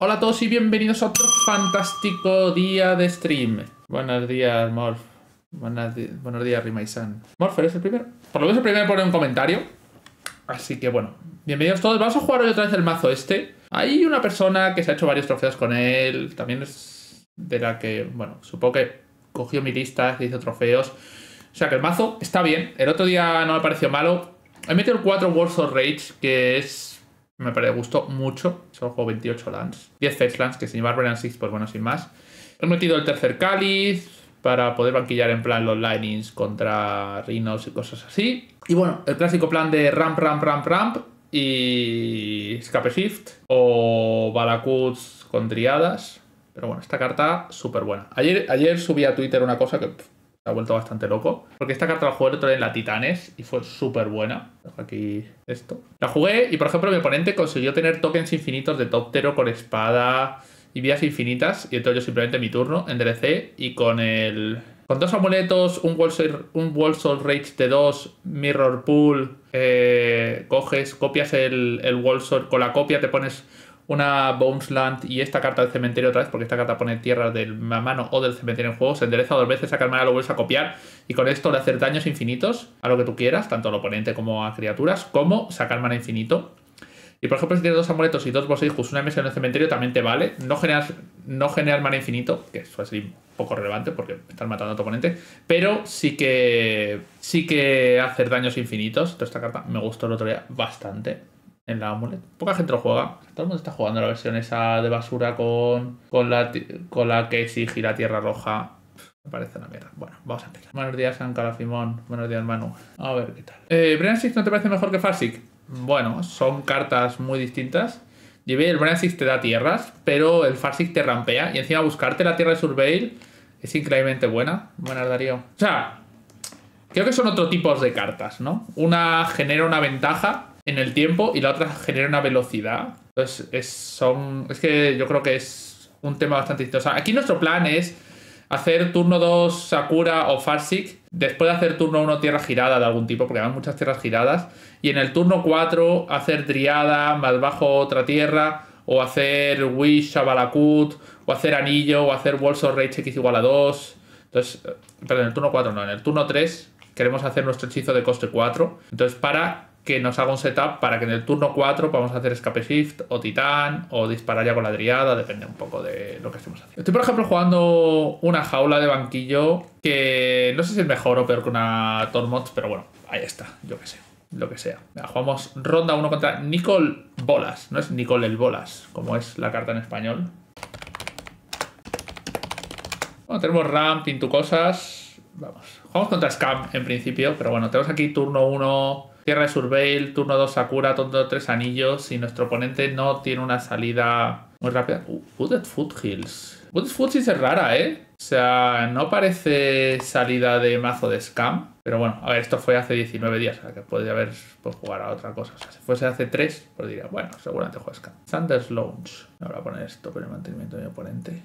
Hola a todos y bienvenidos a otro fantástico día de stream. Buenos días, Morph. Buenos, buenos días, Rimaisan. Morph, ¿eres el primero? Por lo menos el primero pone un comentario. Así que bueno, bienvenidos todos. Vamos a jugar hoy otra vez el mazo este. Hay una persona que se ha hecho varios trofeos con él. También es de la que, bueno, supongo que cogió mi lista, que hizo trofeos. O sea que el mazo está bien. El otro día no me pareció malo. He metido el 4 Worlds of Rage, que es. Me parece, gustó mucho. Solo juego 28 lands. 10 Fetch lands, que sin Barbarian 6, pues bueno, sin más. He metido el tercer cáliz para poder banquillar en plan los linings contra Rhinos y cosas así. Y bueno, el clásico plan de ramp, ramp, ramp, ramp y Escape Shift o Balakuts con triadas. Pero bueno, esta carta súper buena. Ayer, ayer subí a Twitter una cosa que ha vuelto bastante loco. Porque esta carta la jugué el otro en la Titanes y fue súper buena. Aquí esto. La jugué y, por ejemplo, mi oponente consiguió tener tokens infinitos de top Tero con espada y vías infinitas. Y entonces yo simplemente mi turno enderecé y con el. Con dos amuletos, un Wall Soul, un Wall Rage de 2, Mirror Pool, eh, coges, copias el, el Wall Soul, con la copia te pones una Bones Land y esta carta del cementerio otra vez, porque esta carta pone tierras de la mano o del cementerio en juego, se endereza dos veces, saca mana, lo vuelves a copiar y con esto le hacer daños infinitos a lo que tú quieras, tanto al oponente como a criaturas, como sacar mana infinito. Y por ejemplo, si tienes dos amuletos y dos bosejos, una mesa en el cementerio, también te vale. No generas, no generar mana infinito, que eso es un poco relevante porque estás matando a tu oponente. Pero sí que. Sí que hacer daños infinitos. Entonces, esta carta me gustó el otro día bastante. En la amulet. Poca gente lo juega. Todo el mundo está jugando la versión esa de basura con. Con la, con la que sí gira tierra roja. Me parece una mierda. Bueno, vamos a empezar. Buenos días, San Calafimón. Buenos días, Manu. A ver qué tal. Eh, Brennan Six no te parece mejor que Farsic? Bueno, son cartas muy distintas. Llevé el Brennan Six te da tierras, pero el Farsic te rampea. Y encima buscarte la tierra de Surveil es increíblemente buena. Buenas, Darío. O sea, creo que son otro tipos de cartas, ¿no? Una genera una ventaja en el tiempo y la otra genera una velocidad. Entonces, es, son, es que yo creo que es un tema bastante distinto. O sea, aquí nuestro plan es hacer turno 2 Sakura o Farsic, después de hacer turno 1 tierra girada de algún tipo, porque hay muchas tierras giradas, y en el turno 4 hacer Driada, más bajo otra tierra, o hacer Wish a Balakut, o hacer Anillo, o hacer Walls of Rage X igual a 2. Entonces, eh, perdón, en el turno 4 no, en el turno 3 queremos hacer nuestro hechizo de coste 4. Entonces, para que nos haga un setup para que en el turno 4 podamos hacer escape shift o titán o disparar ya con la driada, depende un poco de lo que estemos haciendo. Estoy, por ejemplo, jugando una jaula de banquillo que no sé si es mejor o peor que una Tormont, pero bueno, ahí está, yo qué sé, lo que sea. Jugamos ronda 1 contra Nicole Bolas, no es Nicole el Bolas, como es la carta en español. Bueno, tenemos ramp, pintu cosas. Vamos. Jugamos contra Scam en principio, pero bueno, tenemos aquí turno 1, Tierra de Surveil, turno 2 Sakura, turno 3 Anillos y nuestro oponente no tiene una salida muy rápida. Uh, Wooded Foothills. Wooded Foothills es rara, ¿eh? O sea, no parece salida de mazo de Scam. Pero bueno, a ver, esto fue hace 19 días, o sea que podría haber pues, jugar a otra cosa. O sea, si fuese hace 3, pues diría, bueno, seguramente juega Scam. Sanders Lounge. Ahora voy a poner esto por el mantenimiento de mi oponente.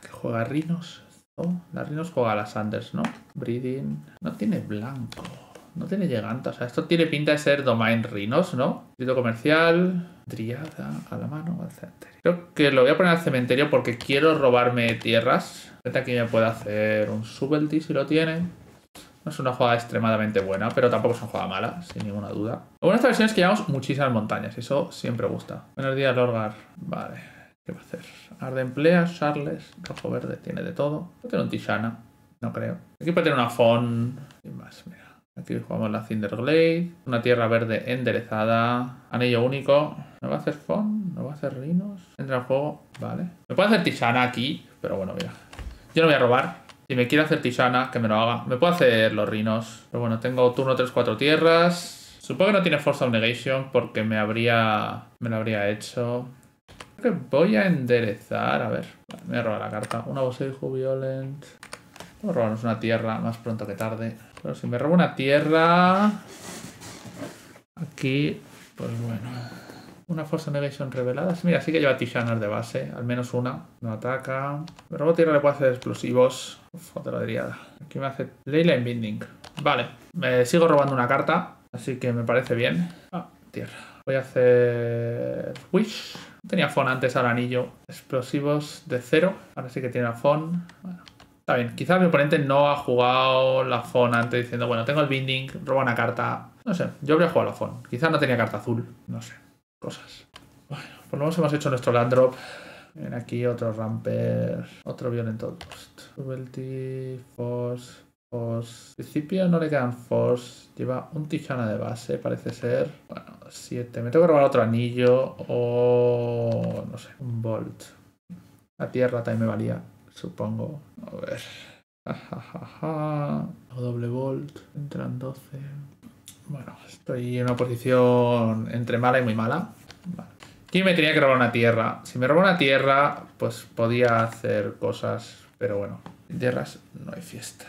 Que juega Rhinos. Oh, la Rhinos juega a la Sanders, ¿no? Breeding. No tiene blanco. No tiene lleganta. O sea, esto tiene pinta de ser Domain Rhinos, ¿no? Distrito comercial. Driada a la mano al cementerio. Creo que lo voy a poner al cementerio porque quiero robarme tierras. Este aquí me puede hacer un Subelty si lo tiene. No es una jugada extremadamente buena, pero tampoco es una jugada mala, sin ninguna duda. Lo bueno de esta versión es que llevamos muchísimas montañas, eso siempre gusta. Buenos días, Lorgar. Vale, ¿qué va a hacer? Ardenplea, Charles, rojo verde, tiene de todo. Puede tener un Tishana, no creo. Aquí puede tener una Fon y más, mira. Aquí jugamos la Cinderglade, una tierra verde enderezada, anillo único. ¿Me va a hacer Fon? ¿Me va a hacer Rinos? Entra al juego, vale. Me puede hacer Tishana aquí, pero bueno, mira. Yo no voy a robar. Si me quiere hacer Tishana, que me lo haga. Me puedo hacer los rinos. Pero bueno, tengo turno 3-4 tierras. Supongo que no tiene Force of Negation porque me habría. Me lo habría hecho. Creo que voy a enderezar. A ver. Me voy a robar la carta. Una Boseiju Violent. Vamos a robarnos una tierra más pronto que tarde. Pero si me robo una tierra. Aquí. Pues bueno. Una Force Negation revelada. Mira, sí que lleva Tishanas de base. Al menos una. No ataca. Me robo tierra, le puedo hacer explosivos. Uf, otra driada. Aquí me hace Leyline Binding. Vale. Me sigo robando una carta. Así que me parece bien. Ah, tierra. Voy a hacer Wish. Tenía Fon antes al anillo. Explosivos de cero. Ahora sí que tiene a Fon. Bueno, está bien. Quizás mi oponente no ha jugado la Fon antes diciendo, bueno, tengo el Binding, roba una carta. No sé, yo habría jugado la Fon. Quizás no tenía carta azul. No sé. Cosas. Bueno, por lo menos hemos hecho nuestro land drop. Ven aquí otro Ramper. Otro Violento Ghost. Force. Force. En principio no le quedan Force. Lleva un Tichana de base, parece ser. Bueno, 7. Me tengo que robar otro anillo. O. No sé, un Bolt. La tierra también me valía, supongo. A ver. O doble Bolt. Entran 12. Bueno, estoy en una posición entre mala y muy mala. Vale. Aquí me tenía que robar una tierra. Si me robo una tierra, pues podía hacer cosas. Pero bueno, en tierras no hay fiesta.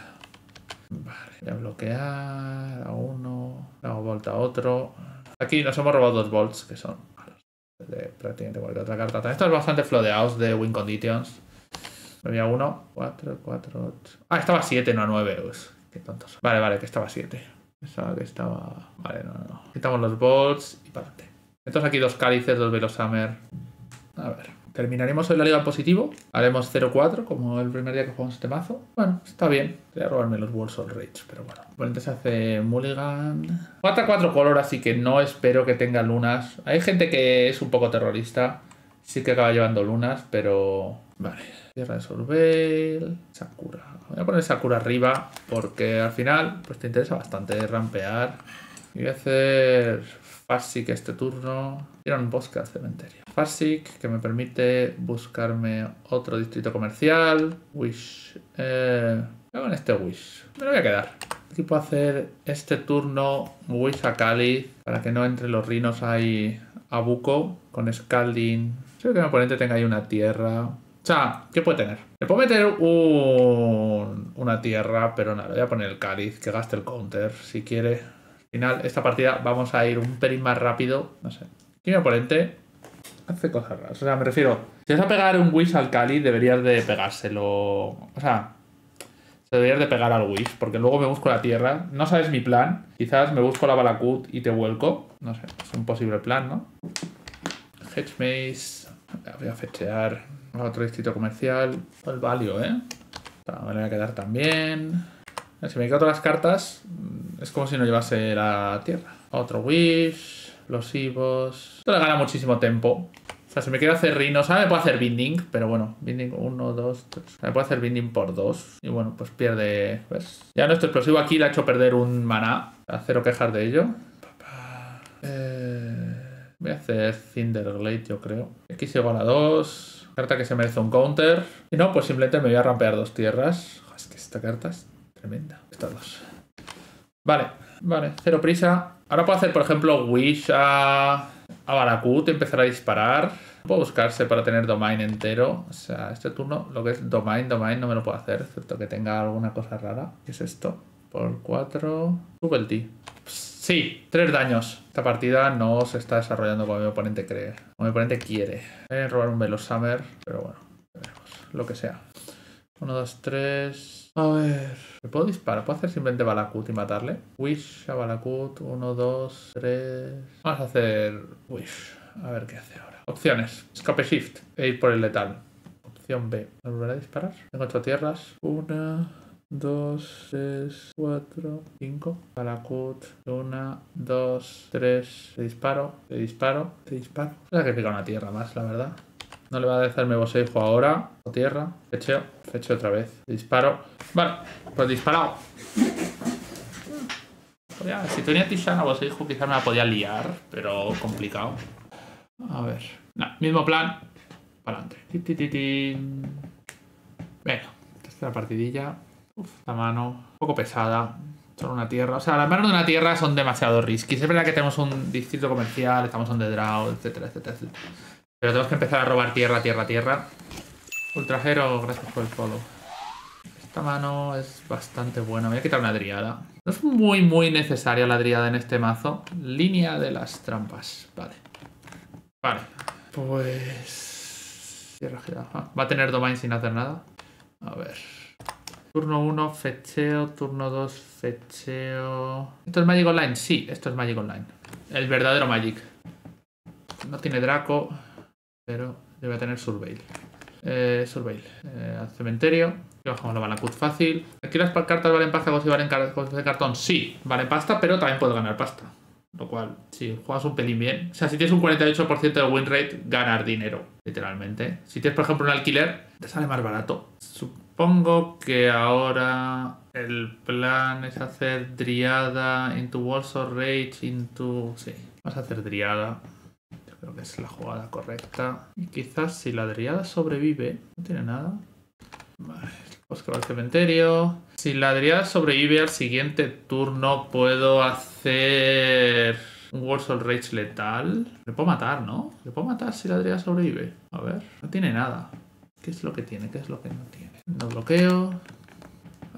Vale, voy a bloquear a uno, hago volta a otro. Aquí nos hemos robado dos volts, que son malos. De prácticamente cualquier otra carta. Esto es bastante flodeados de win conditions. Me voy a uno, cuatro, cuatro, ocho. Ah, estaba siete, no a nueve. Pues, qué tontos. Vale, vale, que estaba siete. Pensaba que estaba. Vale, no, no. Quitamos los bolts y adelante. Entonces aquí dos cálices, dos Velosamer. A ver. Terminaremos hoy la liga en positivo. Haremos 0-4, como el primer día que jugamos este mazo. Bueno, está bien. Voy a robarme los Walls of Rage, pero bueno. Bueno, se hace Mulligan. 4-4 color, así que no espero que tenga lunas. Hay gente que es un poco terrorista. Sí que acaba llevando lunas, pero... Vale. Tierra de Surveil. Sakura. Voy a poner Sakura arriba, porque al final, pues te interesa bastante rampear. Y voy a hacer Farsic este turno. Era un bosque al cementerio. Farsic, que me permite buscarme otro distrito comercial. Wish. Eh, en este Wish. Me lo voy a quedar. Aquí puedo hacer este turno Wish a Cali para que no entre los rinos ahí a Buco con Scalding. Creo que mi oponente tenga ahí una tierra. O sea, ¿qué puede tener? Le puedo meter un, una tierra, pero nada, voy a poner el cáliz, que gaste el counter si quiere final, esta partida vamos a ir un pelín más rápido. No sé. Aquí mi oponente hace cosas raras. O sea, me refiero, si vas a pegar un Wish al Cali, deberías de pegárselo. O sea, deberías de pegar al Wish, porque luego me busco la tierra. No sabes mi plan. Quizás me busco la Balakut y te vuelco. No sé, es un posible plan, ¿no? Hedge Maze. Voy a fechear a otro distrito comercial. El Valio, ¿eh? Me voy a quedar también. Si me quedo todas las cartas, es como si no llevase la tierra. Otro Wish, los Ivos. Esto le gana muchísimo tiempo. O sea, si me quiero hacer Rhinos, ahora me puedo hacer Binding, pero bueno, Binding 1, 2, 3. Me puedo hacer Binding por 2. Y bueno, pues pierde. ¿ves? Ya nuestro explosivo aquí le ha hecho perder un maná. A cero quejas de ello. Eh, voy a hacer Cinderglade, yo creo. X igual a 2. Carta que se merece un counter. Y no, pues simplemente me voy a rampear dos tierras. Es que esta carta es tremenda. Estas dos. Vale, vale, cero prisa. Ahora puedo hacer, por ejemplo, Wish a, a Barakut, empezar a disparar. Puedo buscarse para tener Domain entero. O sea, este turno, lo que es Domain, Domain no me lo puedo hacer, excepto que tenga alguna cosa rara. ¿Qué es esto? Por 4. Subelty. Sí, tres daños. Esta partida no se está desarrollando como mi oponente cree. Como mi oponente quiere. Voy a robar un Velosummer, pero bueno, veremos. Lo que sea. 1, 2, 3. A ver. ¿Me puedo disparar? ¿Puedo hacer simplemente Balakut y matarle? Wish a Balakut. 1, 2, 3. Vamos a hacer Wish. A ver qué hace ahora. Opciones. Escape Shift. E ir por el letal. Opción B. ¿Me volverá a disparar? Tengo 8 tierras. 1, 2, 3, 4, 5. Balakut. 1, 2, 3. Te disparo. Te disparo. Te disparo. Voy que pica una tierra más, la verdad. No le va a hacerme boseijo ahora. O tierra. Fecheo. Fecheo otra vez. Disparo. Vale. Pues disparado. si tenía Tishana boseijo quizás me la podía liar. Pero complicado. A ver. mismo plan. Para adelante. Venga. Esta la partidilla. La mano. Un poco pesada. Solo una tierra. O sea, las manos de una tierra son demasiado risky. Es verdad que tenemos un distrito comercial, estamos on the draw, etcétera, etcétera, etcétera. Pero tenemos que empezar a robar tierra, tierra, tierra. Ultrajero, gracias por el follow. Esta mano es bastante buena. voy a quitar una driada. No es muy, muy necesaria la driada en este mazo. Línea de las trampas. Vale. Vale. Pues... Tierra girada. Va a tener domain sin hacer nada. A ver. Turno 1, fecheo. Turno 2, fecheo. ¿Esto es Magic Online? Sí, esto es Magic Online. El verdadero Magic. No tiene Draco, pero debe tener Surveil. Eh, Surveil. Eh, al cementerio. Y bajamos la Balakut fácil. ¿Aquí las cartas valen pasta como si valen cartas de cartón? Sí, valen pasta, pero también puedes ganar pasta. Lo cual, si juegas un pelín bien. O sea, si tienes un 48% de win rate, ganar dinero, literalmente. Si tienes, por ejemplo, un alquiler, te sale más barato. Supongo que ahora el plan es hacer Driada into Walls of Rage, into... Sí, vamos a hacer Driada. Yo creo que es la jugada correcta. Y quizás si la Driada sobrevive... No tiene nada. Vale, pues que va al cementerio. Si la Driada sobrevive al siguiente turno, puedo hacer un Walls of Rage letal. Le puedo matar, ¿no? Le puedo matar si la Driada sobrevive. A ver, no tiene nada. ¿Qué es lo que tiene? ¿Qué es lo que no tiene? No bloqueo.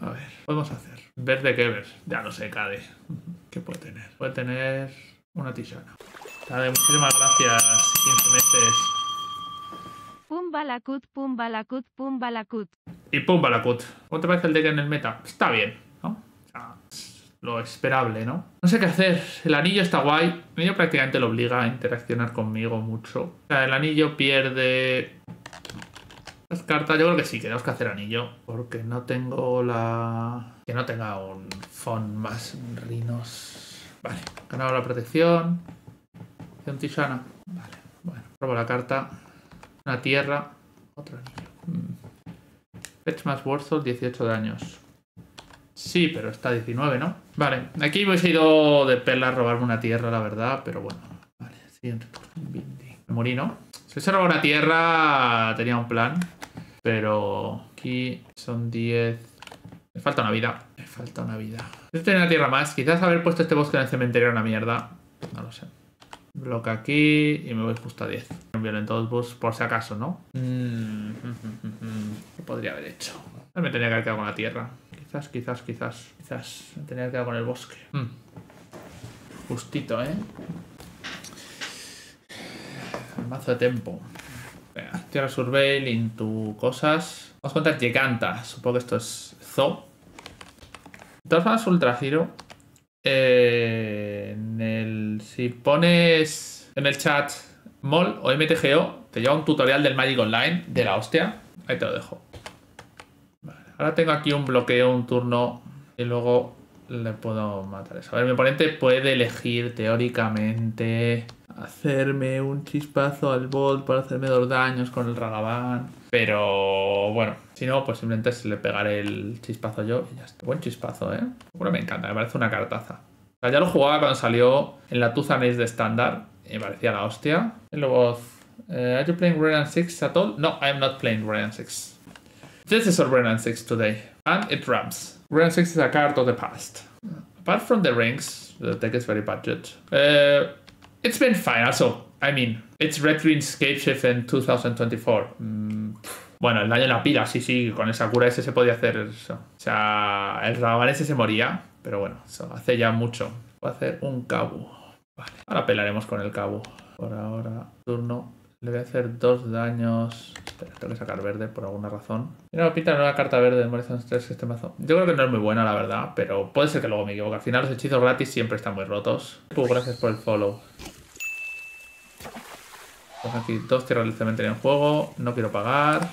A ver, podemos hacer. Verde Kever. Ya no sé, Cade. ¿Qué puede tener? Puede tener una tisana. Cade, muchísimas gracias. 15 meses. Pum balacut, pum balacut, pum balacut. Y pum, Balakut. ¿Cómo te parece el deck en el meta? Está bien, ¿no? O sea, es lo esperable, ¿no? No sé qué hacer. El anillo está guay. El anillo prácticamente lo obliga a interaccionar conmigo mucho. O sea, el anillo pierde... Las cartas, yo creo que sí, que tenemos que hacer anillo. Porque no tengo la... Que no tenga un font más rinos. Vale, ganado la protección. Un Tishana. Vale, bueno. Robo la carta. Una tierra. Otro anillo. Mm. Fetch más Warthol, 18 daños. Sí, pero está 19, ¿no? Vale, aquí hubiese ido de perla robarme una tierra, la verdad, pero bueno. Siguiente. Me morí, ¿no? Se roba una tierra, tenía un plan. Pero aquí son 10. Me falta una vida. Me falta una vida. Yo tenía una tierra más. Quizás haber puesto este bosque en el cementerio era una mierda. No lo sé. Bloque aquí y me voy justo a 10. Un violento bus por si acaso, ¿no? Mm, ¿Qué podría haber hecho? Me tenía que haber quedado con la tierra. Quizás, quizás, quizás. Quizás me tenía que quedar con el bosque. Mm. Justito, ¿eh? Mazo de tempo. Venga, tierra surveil, into cosas. Vamos a contar Giganta. Supongo que esto es Zo. De todas formas, Ultra Giro. Eh, en el, si pones en el chat MOL o MTGO, te lleva un tutorial del Magic Online de la hostia. Ahí te lo dejo. Ahora tengo aquí un bloqueo, un turno y luego le puedo matar eso. A ver, mi oponente puede elegir teóricamente hacerme un chispazo al bot para hacerme dos daños con el Ragavan. Pero bueno, si no, pues simplemente se le pegaré el chispazo yo y ya está. Buen chispazo, ¿eh? Bueno, me encanta, me parece una cartaza. O sea, ya lo jugaba cuando salió en la Tuzan Ace de estándar me parecía la hostia. Y luego, eh, ¿Are you playing Renan 6 at all? No, I am not playing Renan 6. This is Renan 6 today. And it ramps. Renan 6 is a card of the past. Apart from the rings, the deck is very budget. Uh, it's been fine. Also, I mean, it's Red Green Scape Shift in 2024. Mm, bueno, el daño en la pila, sí, sí, con esa cura ese se podía hacer eso. O sea, el Ragavan ese se moría, pero bueno, eso hace ya mucho. Voy a hacer un cabo. Vale, ahora pelaremos con el cabo. Por ahora, turno. Le voy a hacer dos daños. Espera, tengo que sacar verde por alguna razón. Mira, pinta una carta verde en Horizon 3 este mazo. Yo creo que no es muy buena, la verdad, pero puede ser que luego me equivoque. Al final los hechizos gratis siempre están muy rotos. Uh, gracias por el follow. Pues aquí dos tierras del cementerio en juego. No quiero pagar.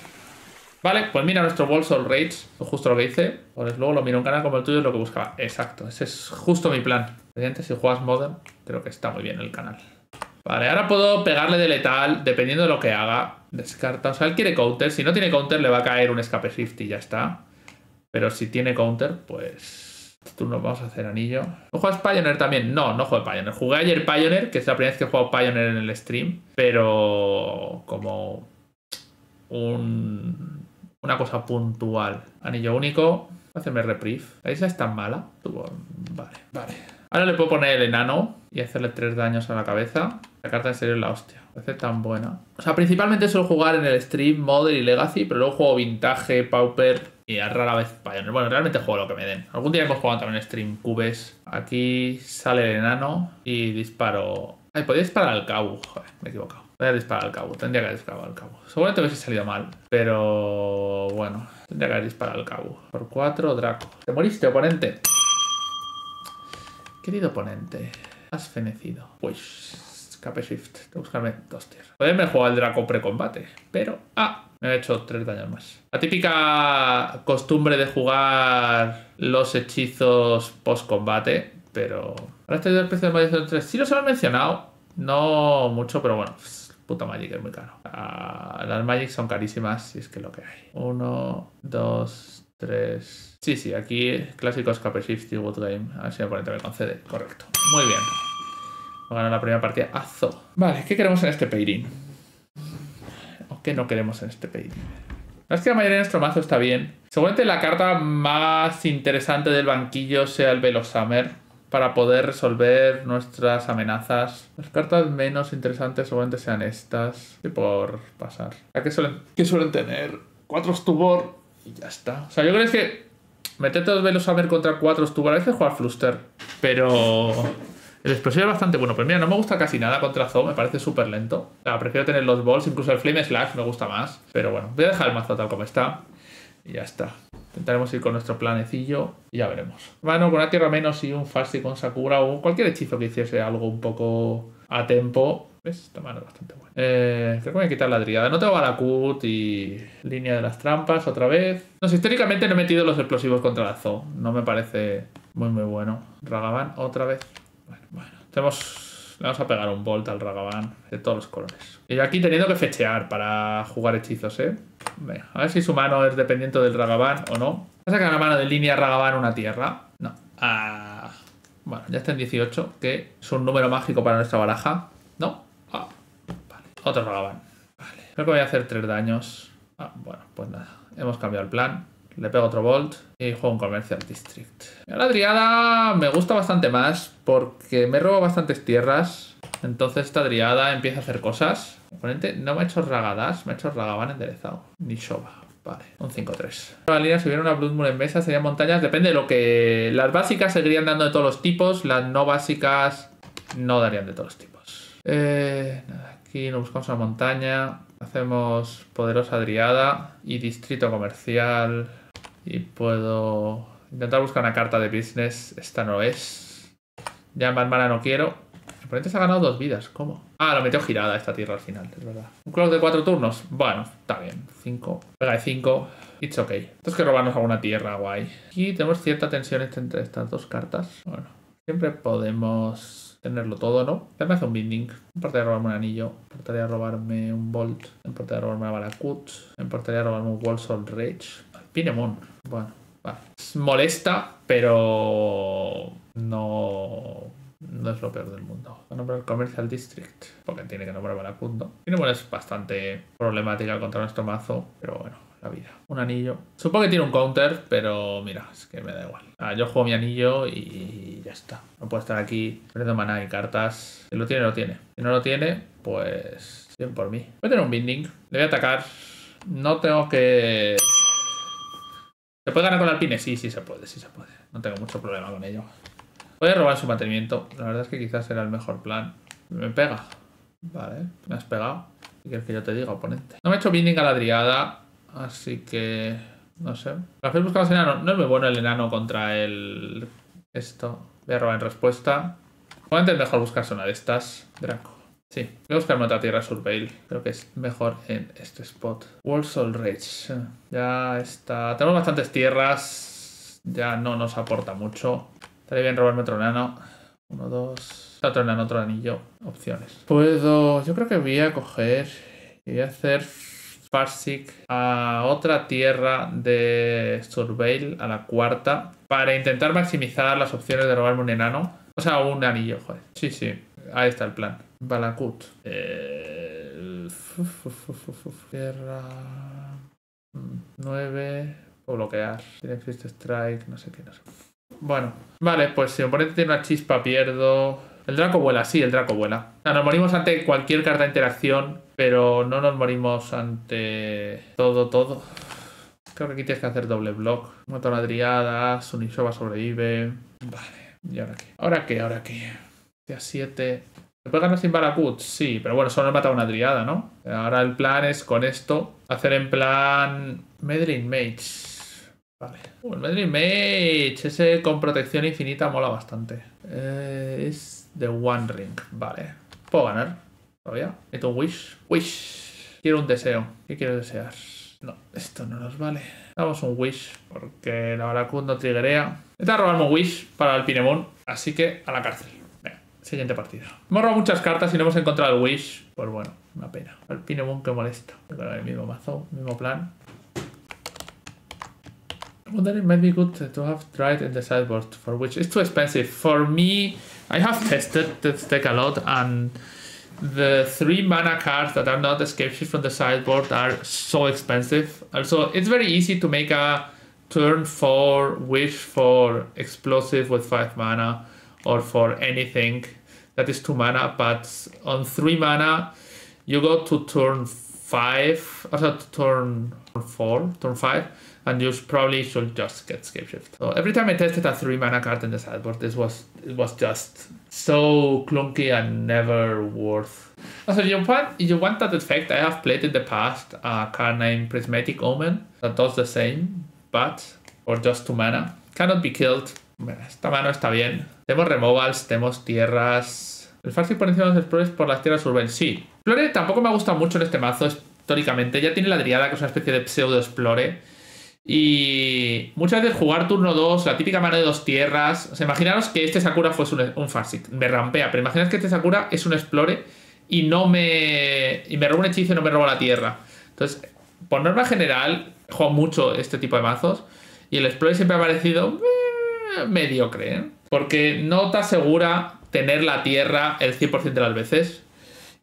Vale, pues mira nuestro Ball Soul Rage. Justo lo que hice. Pues luego lo miro un canal como el tuyo es lo que buscaba. Exacto, ese es justo mi plan. Si juegas Modern, creo que está muy bien el canal. Vale, ahora puedo pegarle de letal dependiendo de lo que haga. Descarta. O sea, él quiere counter. Si no tiene counter, le va a caer un escape shift y ya está. Pero si tiene counter, pues. Tú nos vamos a hacer anillo. ¿No juegas Pioneer también? No, no juego Pioneer. Jugué ayer Pioneer, que es la primera vez que he jugado Pioneer en el stream. Pero. como. Un. Una cosa puntual. Anillo único. Hacerme reprieve. ¿La isla es tan mala? Vale, vale. Ahora le puedo poner el enano y hacerle 3 daños a la cabeza. La carta en serio es la hostia. Parece tan buena. O sea, principalmente suelo jugar en el Stream, Modern y Legacy, pero luego juego Vintage, Pauper y a rara vez Pioneer. Bueno, realmente juego lo que me den. Algún día hemos jugado también Stream Cubes. Aquí sale el enano y disparo... Ay, podía disparar al cabo. Joder, me he equivocado. Voy a disparar al cabo. Tendría que haber disparado al cabo. Seguramente hubiese salido mal. Pero bueno. Tendría que haber disparado al cabo. Por 4, Draco. ¿Te moriste, oponente? Querido oponente, has fenecido. Pues Escape Shift. Tengo que buscarme dos tierras. Podría haberme jugado el Draco pre-combate, pero. ¡Ah! Me ha hecho tres daños más. La típica costumbre de jugar los hechizos post-combate, pero. Ahora estoy del precio de maldición 3. Sí los han mencionado. No mucho, pero bueno. pues, puta Magic es muy caro. Ah, las Magic son carísimas y es que lo que hay. Uno, dos, tres. Sí, sí, aquí clásico Escape Shift y Wood Game. A ver si el oponente me concede. Correcto. Muy bien. A ganar la primera partida. Azo. Vale, ¿qué queremos en este pairing? ¿O qué no queremos en este? La verdad es que la mayoría de nuestro mazo está bien. Seguramente la carta más interesante del banquillo sea el Velosummer para poder resolver nuestras amenazas. Las cartas menos interesantes seguramente sean estas. Y por pasar. ¿A qué suelen, qué suelen tener? Cuatro Stubor y ya está. O sea, yo creo que meter todos Velosummer contra cuatro Stubor. A veces jugar Fluster. Pero el explosivo es bastante bueno. Pero mira, no me gusta casi nada contra Zoo. Me parece súper lento. Prefiero tener los balls. Incluso el Flame Slash me gusta más. Pero bueno, voy a dejar el mazo tal como está. Y ya está. Intentaremos ir con nuestro planecillo y ya veremos. Bueno, con una tierra menos y un Fasti con Sakura o cualquier hechizo que hiciese algo un poco a tempo. ¿Ves? Esta mano es bastante buena. Eh, creo que voy a quitar la Driada. No tengo Balakut y línea de las trampas otra vez. No sé, históricamente no he metido los explosivos contra la Zoo. No me parece muy muy bueno. Ragavan otra vez. Bueno. Tenemos... Vamos a pegar un Bolt al Ragavan de todos los colores. Y yo aquí teniendo que fechear para jugar hechizos, ¿eh? Venga, a ver si su mano es dependiente del Ragavan o no. ¿Va a sacar la mano de línea Ragavan una tierra? No. Ah, bueno, ya está en 18, que es un número mágico para nuestra baraja. ¿No? Ah, vale. Otro Ragavan. Vale. Creo que voy a hacer 3 daños. Ah, bueno, pues nada. Hemos cambiado el plan. Le pego otro Bolt y juego un Commercial District. La Driada me gusta bastante más porque me robo bastantes tierras. Entonces esta Driada empieza a hacer cosas. El oponente no me ha hecho Ragadas, me ha hecho Ragavan enderezado. Ni Shoba. Vale, un 5-3. La línea, si hubiera una Blood Moon en mesa, serían montañas. Depende de lo que. Las básicas seguirían dando de todos los tipos. Las no básicas no darían de todos los tipos. Eh, aquí nos buscamos una montaña. Hacemos poderosa Driada y distrito comercial. Y puedo intentar buscar una carta de business. Esta no es. Ya en mana no quiero. El oponente se ha ganado dos vidas. ¿Cómo? Ah, lo metió girada esta tierra al final, es verdad. Un clock de cuatro turnos. Bueno, está bien. Cinco. Pega de cinco. It's ok. Entonces que robarnos alguna tierra, guay. Y tenemos cierta tensión entre estas dos cartas. Bueno, siempre podemos tenerlo todo, ¿no? Ya me hace un binding. Me importaría robarme un anillo. Me importaría robarme un bolt. Me importaría robarme una Balakut. Me importaría robarme un Wall Soul Rage. Pinemon. Bueno, vale. Es molesta, pero no, no es lo peor del mundo. Va a nombrar Commercial District, porque tiene que nombrar Balakut, ¿no? Pinemon es bastante problemática contra nuestro mazo, pero bueno, la vida. Un anillo. Supongo que tiene un counter, pero mira, es que me da igual. Ah, yo juego mi anillo y ya está. No puedo estar aquí perdiendo maná y cartas. Si lo tiene, lo tiene. Si no lo tiene, pues bien por mí. Voy a tener un binding. Le voy a atacar. No tengo que... ¿Se puede ganar con alpine? Sí, sí se puede, sí se puede. No tengo mucho problema con ello. Voy a robar su mantenimiento. La verdad es que quizás era el mejor plan. Me pega. Vale, me has pegado. ¿Qué quieres que yo te diga, oponente? No me he hecho binding a la driada. Así que... No sé. La fe buscamos enano. No es muy bueno el enano contra el... Esto. Voy a robar en respuesta. Obviamente es mejor buscarse una de estas. Draco. Sí, voy a buscarme otra tierra Surveil. Creo que es mejor en este spot. Soul Rage. Ya está. Tenemos bastantes tierras. Ya no nos aporta mucho. Estaría bien robarme otro enano. Uno, dos. Otro enano, otro anillo. Opciones. Puedo. Yo creo que voy a coger. Y voy a hacer Farsic a otra tierra de Surveil, a la cuarta. Para intentar maximizar las opciones de robarme un enano. O sea, un anillo, joder. Sí, sí. Ahí está el plan. Balakut. Eh, fu, fu, Tierra. 9. O bloquear. Tiene Fist Strike. No sé qué, no. Bueno, vale, pues si mi oponente tiene una chispa, pierdo. El Draco vuela, sí, el Draco vuela. O sea, nos morimos ante cualquier carta de interacción, pero no nos morimos ante todo, todo. Creo que aquí tienes que hacer doble block. Mato a la Driada, Sunishoba sobrevive. Vale, ¿y ahora qué? ¿Ahora qué? ¿Ahora qué? Día 7. ¿Se puede ganar sin Balakut? Sí, pero bueno, solo he matado una Driada, ¿no? Ahora el plan es con esto hacer en plan Medlin Mage. Vale. Uh, el Medlin Mage, ese con protección infinita mola bastante. Eh, es de One Ring, vale. Puedo ganar. Todavía. Meto un wish. Wish. Quiero un deseo. ¿Qué quiero desear? No, esto no nos vale. Damos un wish. Porque la Baracud no triggerea. Está robarme un wish para el Pinemon. Así que a la cárcel. Siguiente partida. Hemos robado muchas cartas y no hemos encontrado el wish. Pues bueno, una pena. El Pinemon que molesta. Pero el mismo mazo, mismo plan. Wonder it might be good to have tried in the sideboard, for which it's too expensive. For me, I have tested this deck a lot, and the three mana cards that are not escape from the sideboard are so expensive. Also, it's very easy to make a turn four wish for explosive with five mana, or for anything that is two mana, but on three mana, you go to turn five, also to turn four, turn five and you probably should just get scape shift. So every time I tested a three mana card in the sideboard, this was it was just so clunky and never worth. Also, you want you want that effect? I have played in the past a card named Prismatic Omen that does the same, but or just two mana. Cannot be killed. Esta mano está bien. Tenemos removals, tenemos tierras. El fácil por encima de los explores por las tierras urban. Sí. Explore tampoco me gusta mucho en este mazo históricamente. Ya tiene la Driada, que es una especie de pseudo explore y muchas veces jugar turno 2, la típica mano de dos tierras. O sea, imaginaros que este Sakura fuese un, un Farsight. Me rampea, pero imaginaos que este Sakura es un Explore y no me. Y me roba un hechizo y no me roba la tierra. Entonces, por norma general, juego mucho este tipo de mazos. Y el Explore siempre ha parecido mediocre, ¿eh? Porque no te asegura tener la tierra el 100% de las veces.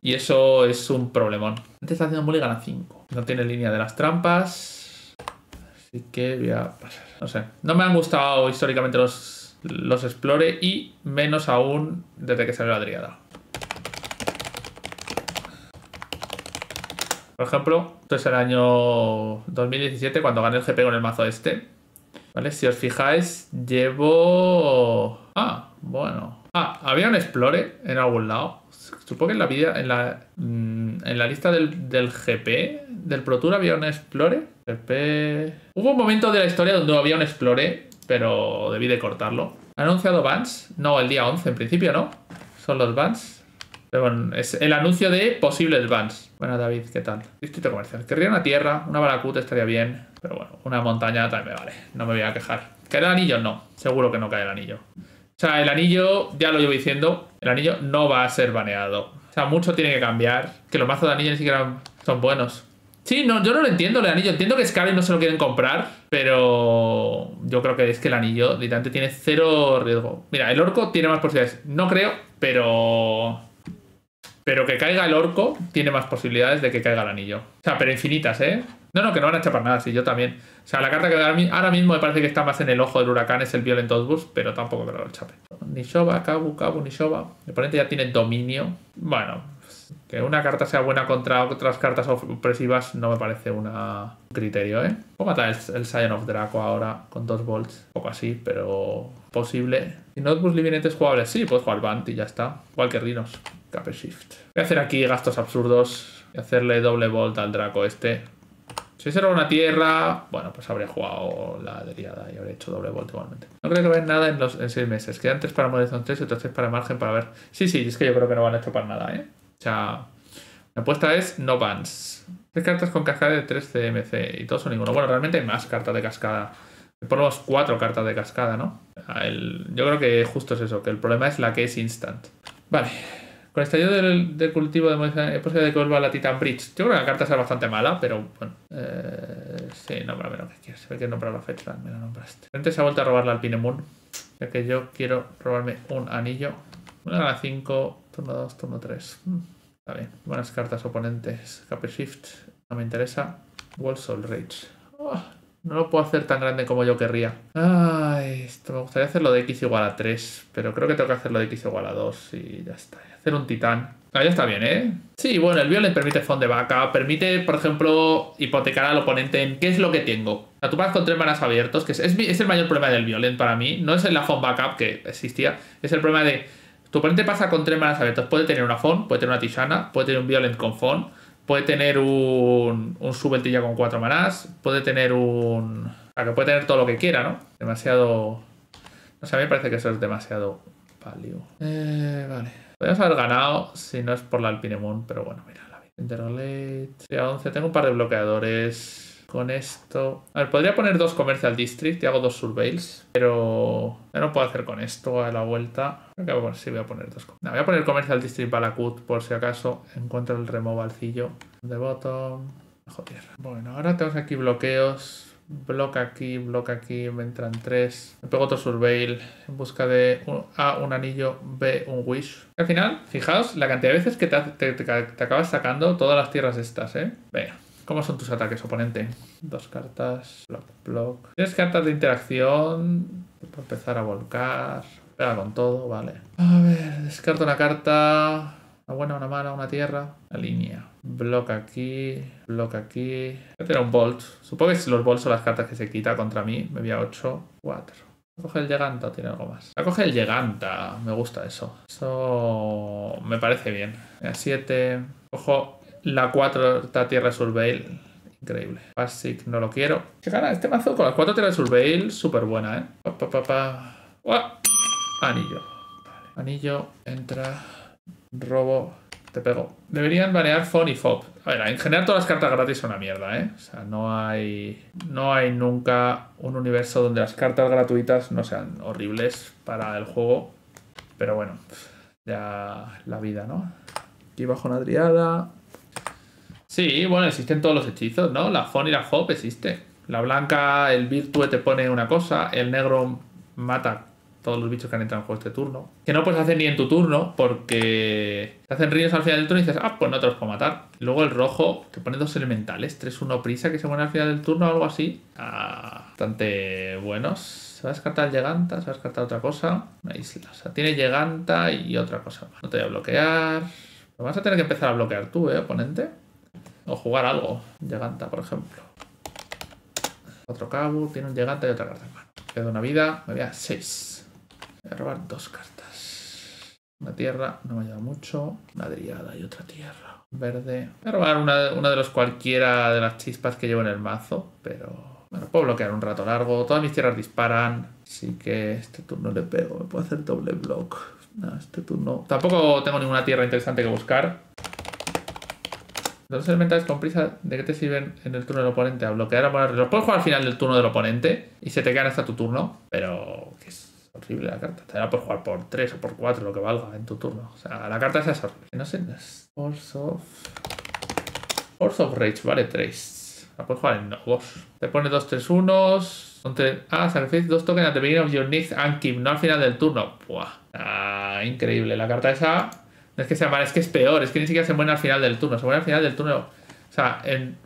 Y eso es un problemón. Antes está haciendo Mulligan a 5. No tiene línea de las trampas. Así que voy a pasar. No sé. No me han gustado históricamente los, los Explore y menos aún desde que salió la Driada. Por ejemplo, esto es el año 2017 cuando gané el GP con el mazo este. ¿Vale? Si os fijáis, llevo... Ah, bueno. Ah, había un Explore en algún lado. Supongo que en la vida, en la, mm, en la lista del, del GP, del Pro Tour había un Explore. Hubo un momento de la historia donde había un Explore, pero debí de cortarlo. ¿Ha anunciado Vans? No, el día 11 en principio, ¿no? Son los Vans. Pero bueno, es el anuncio de posibles Vans. Bueno, David, ¿qué tal? Distrito comercial. Querría una tierra, una baracuta estaría bien. Pero bueno, una montaña también vale. No me voy a quejar. ¿Cae el anillo? No. Seguro que no cae el anillo. O sea, el anillo, ya lo llevo diciendo, el anillo no va a ser baneado. O sea, mucho tiene que cambiar. Que los mazos de anillo ni siquiera son buenos. Sí, no, yo no lo entiendo el anillo. Entiendo que Scary no se lo quieren comprar, pero yo creo que es que el anillo literalmente tiene cero riesgo. Mira, el orco tiene más posibilidades. No creo, pero. Pero que caiga el orco tiene más posibilidades de que caiga el anillo. O sea, pero infinitas, ¿eh? No, no, que no van a chapar nada, sí, yo también. O sea, la carta que ahora mismo me parece que está más en el ojo del huracán es el Violent Outburst, pero tampoco que lo chape. Nishoba, Kabu, Kabu, Nishoba. El oponente ya tiene dominio. Bueno, que una carta sea buena contra otras cartas opresivas no me parece un criterio, ¿eh? Puedo matar el, el Scion of Draco ahora con dos volts. Un poco así, pero posible. ¿Y Notebooks Livinentes jugables? Sí, puedes jugar Bant y ya está. Igual que Rhinos. Cape Shift. Voy a hacer aquí gastos absurdos y hacerle doble volt al Draco este. Si ese era una tierra, bueno, pues habría jugado la deriada y habría hecho doble volt igualmente. No creo que vean nada en los en seis meses. Quedan tres para Modern 3 y otros tres para margen para ver. Sí, sí, es que yo creo que no van a chopar nada, ¿eh? O sea, la apuesta es no bans. Tres cartas con cascada de 3 CMC y todos son ninguno. Bueno, realmente hay más cartas de cascada. Ponemos cuatro cartas de cascada, ¿no? yo creo que justo es eso, que el problema es la que es instant. Vale. Con el estallido del, cultivo de munición, ¿es posible de que vuelva la Titan Bridge? Yo creo que la carta es bastante mala, pero bueno. Eh, sí, nómbrame lo que quieras. Se ve que nombrar la fecha, me la nombraste. Frente se ha vuelto a robarla al Pinemoon. Ya que yo quiero robarme un anillo. Una gana 5, turno 2, turno 3. Mm, está bien. Buenas cartas oponentes. Cape Shift, no me interesa. Wall Soul Rage. Oh, no lo puedo hacer tan grande como yo querría. Ay, esto me gustaría hacerlo de x igual a 3, pero creo que tengo que hacerlo de x igual a 2 y ya está. Hacer un titán. Ah, ya está bien, ¿eh? Sí, bueno, el Violent permite fond de vaca, permite, por ejemplo, hipotecar al oponente en qué es lo que tengo. Tú vas con tres manas abiertos, que es, es, el mayor problema del Violent para mí. No es la fond backup que existía, es el problema de tu oponente pasa con tres manas abiertas. Puede tener una Fon, puede tener una Tishana, puede tener un Violent con Fon, puede tener un, un Subeltilla con cuatro manas, puede tener un. O que puede tener todo lo que quiera, ¿no? Demasiado. No sé, a mí me parece que eso es demasiado value. Eh, vale. Podríamos haber ganado si no es por la Alpine Moon, pero bueno, mira, la vida. Interrolate. Sí, a 11. Tengo un par de bloqueadores. Con esto. A ver, podría poner dos Commercial District y hago dos Surveils. Pero. Ya no puedo hacer con esto a la vuelta. Creo que poner, sí, voy a poner dos. No, voy a poner Commercial District Balakut por si acaso encuentro el removalcillo. De bottom. Tierra. Bueno, ahora tenemos aquí bloqueos. Bloque aquí, bloque aquí, me entran tres. Me pego otro Surveil en busca de A, un anillo, B, un Wish. Al final, fijaos la cantidad de veces que te- te acabas sacando todas las tierras estas, ¿eh? Venga. ¿Cómo son tus ataques, oponente? Dos cartas, block, block. Tienes cartas de interacción. Para empezar a volcar. Pega con todo, vale. A ver, descarto una carta. Una buena, una mala, una tierra. La línea. Block aquí. Block aquí. Voy a tirar un bolt. Supongo que si los bolts son las cartas que se quita contra mí. Me voy a 8. 4. ¿Coge el Giganta tiene algo más? La coge el Giganta. Me gusta eso. Eso me parece bien. A 7. Cojo la 4 Tierra Surveil. Increíble. Basic no lo quiero. Que gana este mazo con las 4 Tierra Surveil. Súper buena, ¿eh? Pa. ¡Uah! Anillo. Vale. Anillo. Entra. Robo. Te pego. Deberían banear Fon y Fob. A ver, en general todas las cartas gratis son una mierda, ¿eh? O sea, no hay. No hay nunca un universo donde las cartas gratuitas no sean horribles para el juego. Pero bueno, ya la vida, ¿no? Aquí bajo una triada. Sí, bueno, existen todos los hechizos, ¿no? La Fon y la Fob existe. La blanca, el Virtue te pone una cosa, el negro mata todos los bichos que han entrado en juego este turno. Que no puedes hacer ni en tu turno porque te hacen ríos al final del turno y dices, ah, pues no te los puedo matar. Luego el rojo te pone dos elementales, 3-1 prisa que se mueren al final del turno o algo así. Ah, bastante buenos. Se va a descartar Lleganta, se va a descartar otra cosa. Una isla. O sea, tiene Lleganta y otra cosa más. No te voy a bloquear. Lo vas a tener que empezar a bloquear tú, ¿eh, oponente? O jugar algo. Lleganta, por ejemplo. Otro cabo, tiene un Lleganta y otra carta en mano. Queda una vida, me voy a 6. Voy a robar dos cartas. Una tierra, no me lleva mucho. Una driada y otra tierra. Verde. Voy a robar una, una de los cualquiera de las chispas que llevo en el mazo, pero... Bueno, puedo bloquear un rato largo. Todas mis tierras disparan. Así que este turno le pego. Me puedo hacer doble block. No, este turno... Tampoco tengo ninguna tierra interesante que buscar. Los elementales con prisa, ¿de qué te sirven en el turno del oponente? A bloquear a poner. Los puedes jugar al final del turno del oponente y se te quedan hasta tu turno, pero que es horrible la carta. Te da por jugar por 3 o por 4, lo que valga en tu turno. O sea, la carta esa es horrible. No sé, Force of. Force of Rage, vale 3. La puedes jugar en dos. Te pone 2 3 1 son tres- Ah, sacrifice dos tokens at the beginning of your next and keep, no al final del turno. Buah. Ah, increíble. La carta esa. Es que sea mala, es que es peor. Es que ni siquiera se muere al final del turno. Se muere al final del turno. O sea, en,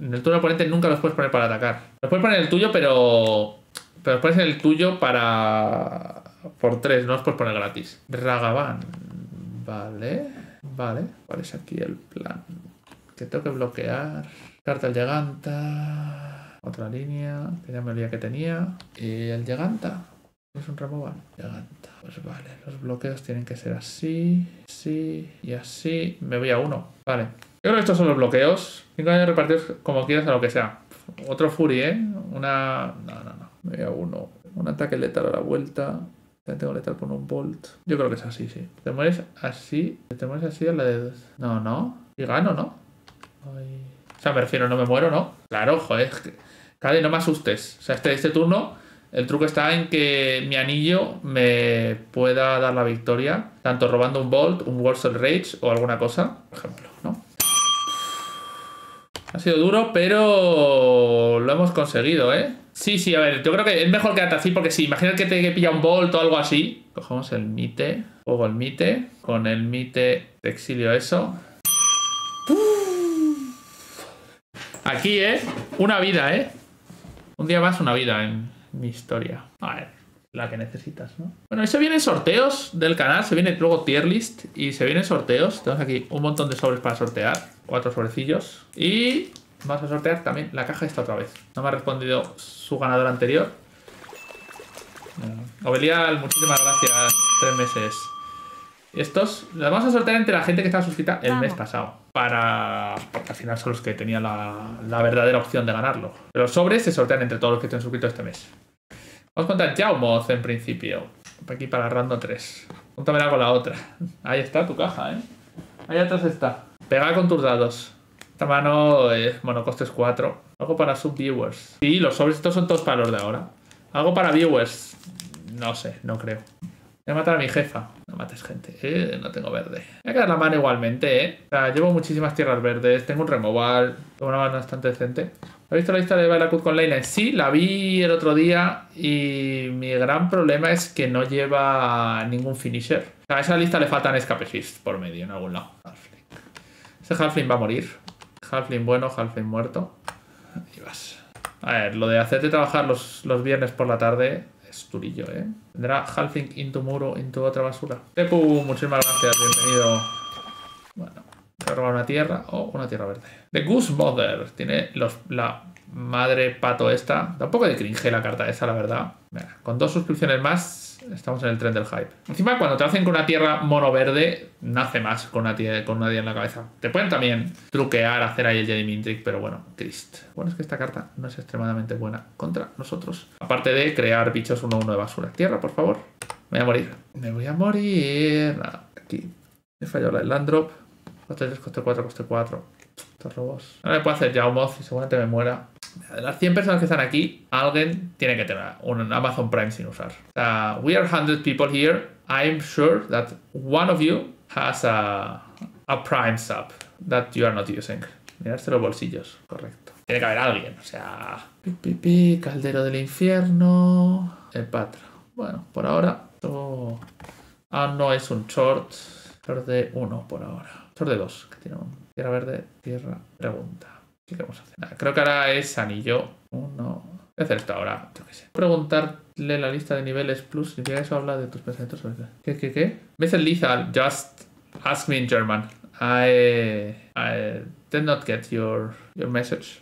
el turno oponente nunca los puedes poner para atacar. Los puedes poner en el tuyo, pero. Pero los pones en el tuyo para. Por 3, no los puedes poner gratis. Ragavan. Vale. Vale. ¿Cuál es aquí el plan? Que tengo que bloquear. Carta el Giganta. Otra línea. Que ya me olía que tenía. Y el Giganta. Es un removal. Giganta. Pues vale, los bloqueos tienen que ser así, así y así. Me voy a uno. Vale. Yo creo que estos son los bloqueos. Cinco años repartidos como quieras a lo que sea. Otro Fury, ¿eh? Una... No, no, no. Me voy a uno. Un ataque letal a la vuelta. También tengo letal por un Bolt. Yo creo que es así, sí. Te mueres así. Te mueres así a la de... No, no. Y gano, ¿no? Ay. O sea, me refiero, no me muero, ¿no? Claro, joder. es que- Cade, no me asustes. O sea, este, este turno el truco está en que mi anillo me pueda dar la victoria, tanto robando un Bolt, un Warsaw Rage o alguna cosa, por ejemplo, ¿no? Ha sido duro, pero lo hemos conseguido, ¿eh? Sí, sí, a ver, yo creo que es mejor quedarte así porque si imaginas que te pilla un Bolt o algo así, cogemos el mite, juego el mite, con el mite te exilio eso. Aquí, ¿eh? Una vida, ¿eh? Un día más, una vida en mi historia. A ver, la que necesitas, ¿no? Bueno, y se vienen sorteos del canal, se viene luego tier list y se vienen sorteos. Tenemos aquí un montón de sobres para sortear, cuatro sobrecillos. Y vamos a sortear también la caja esta otra vez. No me ha respondido su ganador anterior. No. Ovelial, muchísimas gracias. Tres meses. Estos los vamos a sortear entre la gente que estaba suscrita el mes pasado. Para. Porque al final son los que tenían la, la verdadera opción de ganarlo. Pero los sobres se sortean entre todos los que estén suscritos este mes. Vamos contra Jaumoz en principio. Aquí para Rando 3. Júntamela con la otra. Ahí está tu caja, ¿eh? Ahí atrás está. Pega con tus dados. Esta mano es monocostes 4. Algo para subviewers. Sí, los sobres estos son todos para los de ahora. Algo para viewers. No sé, no creo. Voy a matar a mi jefa. No mates gente. Eh, no tengo verde. Voy a quedar la mano igualmente, ¿eh? O sea, llevo muchísimas tierras verdes. Tengo un removal. Tengo una mano bastante decente. ¿Has visto la lista de Bailacut con Leyline? Sí, la vi el otro día. Y mi gran problema es que no lleva ningún finisher. A esa lista le faltan escape fist por medio en algún lado. Halfling. Ese Halfling va a morir. Halfling bueno, Halfling muerto. Y vas. A ver, lo de hacerte trabajar los, los viernes por la tarde es durillo, ¿eh? Tendrá Halfling into muro, into otra basura. Pepu, muchísimas gracias, bienvenido. Bueno, voy a robar una tierra o una tierra verde. The Goose Mother. Tiene la madre pato esta. Da un poco de cringe la carta esa, la verdad. Mira, con dos suscripciones más, estamos en el tren del hype. Encima, cuando te hacen con una tierra mono verde, nace más con una con una en la cabeza. Te pueden también truquear, hacer ahí el Mind Trick, pero bueno, Christ. Bueno, es que esta carta no es extremadamente buena contra nosotros. Aparte de crear bichos 1-1 de basura. Tierra, por favor. Me voy a morir. Me voy a morir. Nada, aquí. Me falló la land drop. Coste 3, coste 4, coste 4. Estos robos. Ahora me puedo hacer Yaumoth y seguramente me muera. De las 100 personas que están aquí, alguien tiene que tener un Amazon Prime sin usar. Sea, we are 100 people here. I'm sure that one of you has a, a Prime sub that you are not using. Mirarse los bolsillos, correcto. Tiene que haber alguien, o sea... Pi, pi, pi, caldero del infierno... El patro. Bueno, por ahora... Aún no es un short. Short de 1 por ahora. Short de 2, que tiene un... Tierra verde, tierra, pregunta. Creo que ahora es anillo. Uno. Voy a hacer esto ahora. Yo qué sé. Preguntarle la lista de niveles plus. Significa eso habla de tus pensamientos sobre qué. ¿Qué, qué? Mr. Lethal, just ask me in German. I, I did not get your, your message.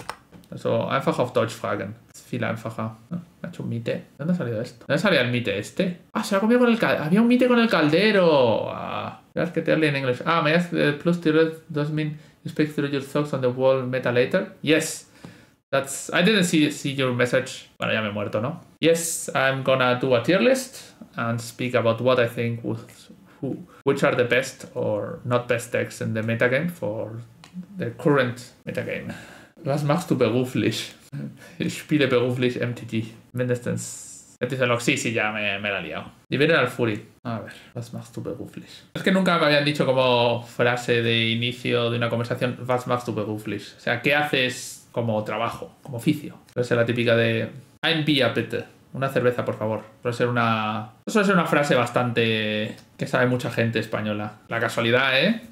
Also, einfach auf Deutsch fragen. Es viel einfacher. Me ha hecho un mite. ¿Dónde ha salido esto? ¿Dónde salía el mite este? Ah, se ha comido con el caldero. Había un mite con el caldero. Ah, que te en inglés. Ah, me has uh, plus tier does mean you speak through your thoughts on the wall meta later? Yes. That's I didn't see see your message. Bueno, ya me muerto, ¿no? Yes, I'm gonna do a tier list and speak about what I think was who which are the best or not best decks in the metagame for the current meta metagame. Was machst du beruflich? Ich spiele beruflich MTG. Mindestens. Epizolog, sí, sí, ya me, me la he liado. Liberal Fury. A ver, was machst du beruflich? Es que nunca me habían dicho como frase de inicio de una conversación, was machst du beruflich? O sea, ¿qué haces como trabajo, como oficio? Puede ser la típica de Ein Bier, bitte. Una cerveza, por favor. Puede ser una. Eso ser una frase bastante. que sabe mucha gente española. La casualidad, ¿eh?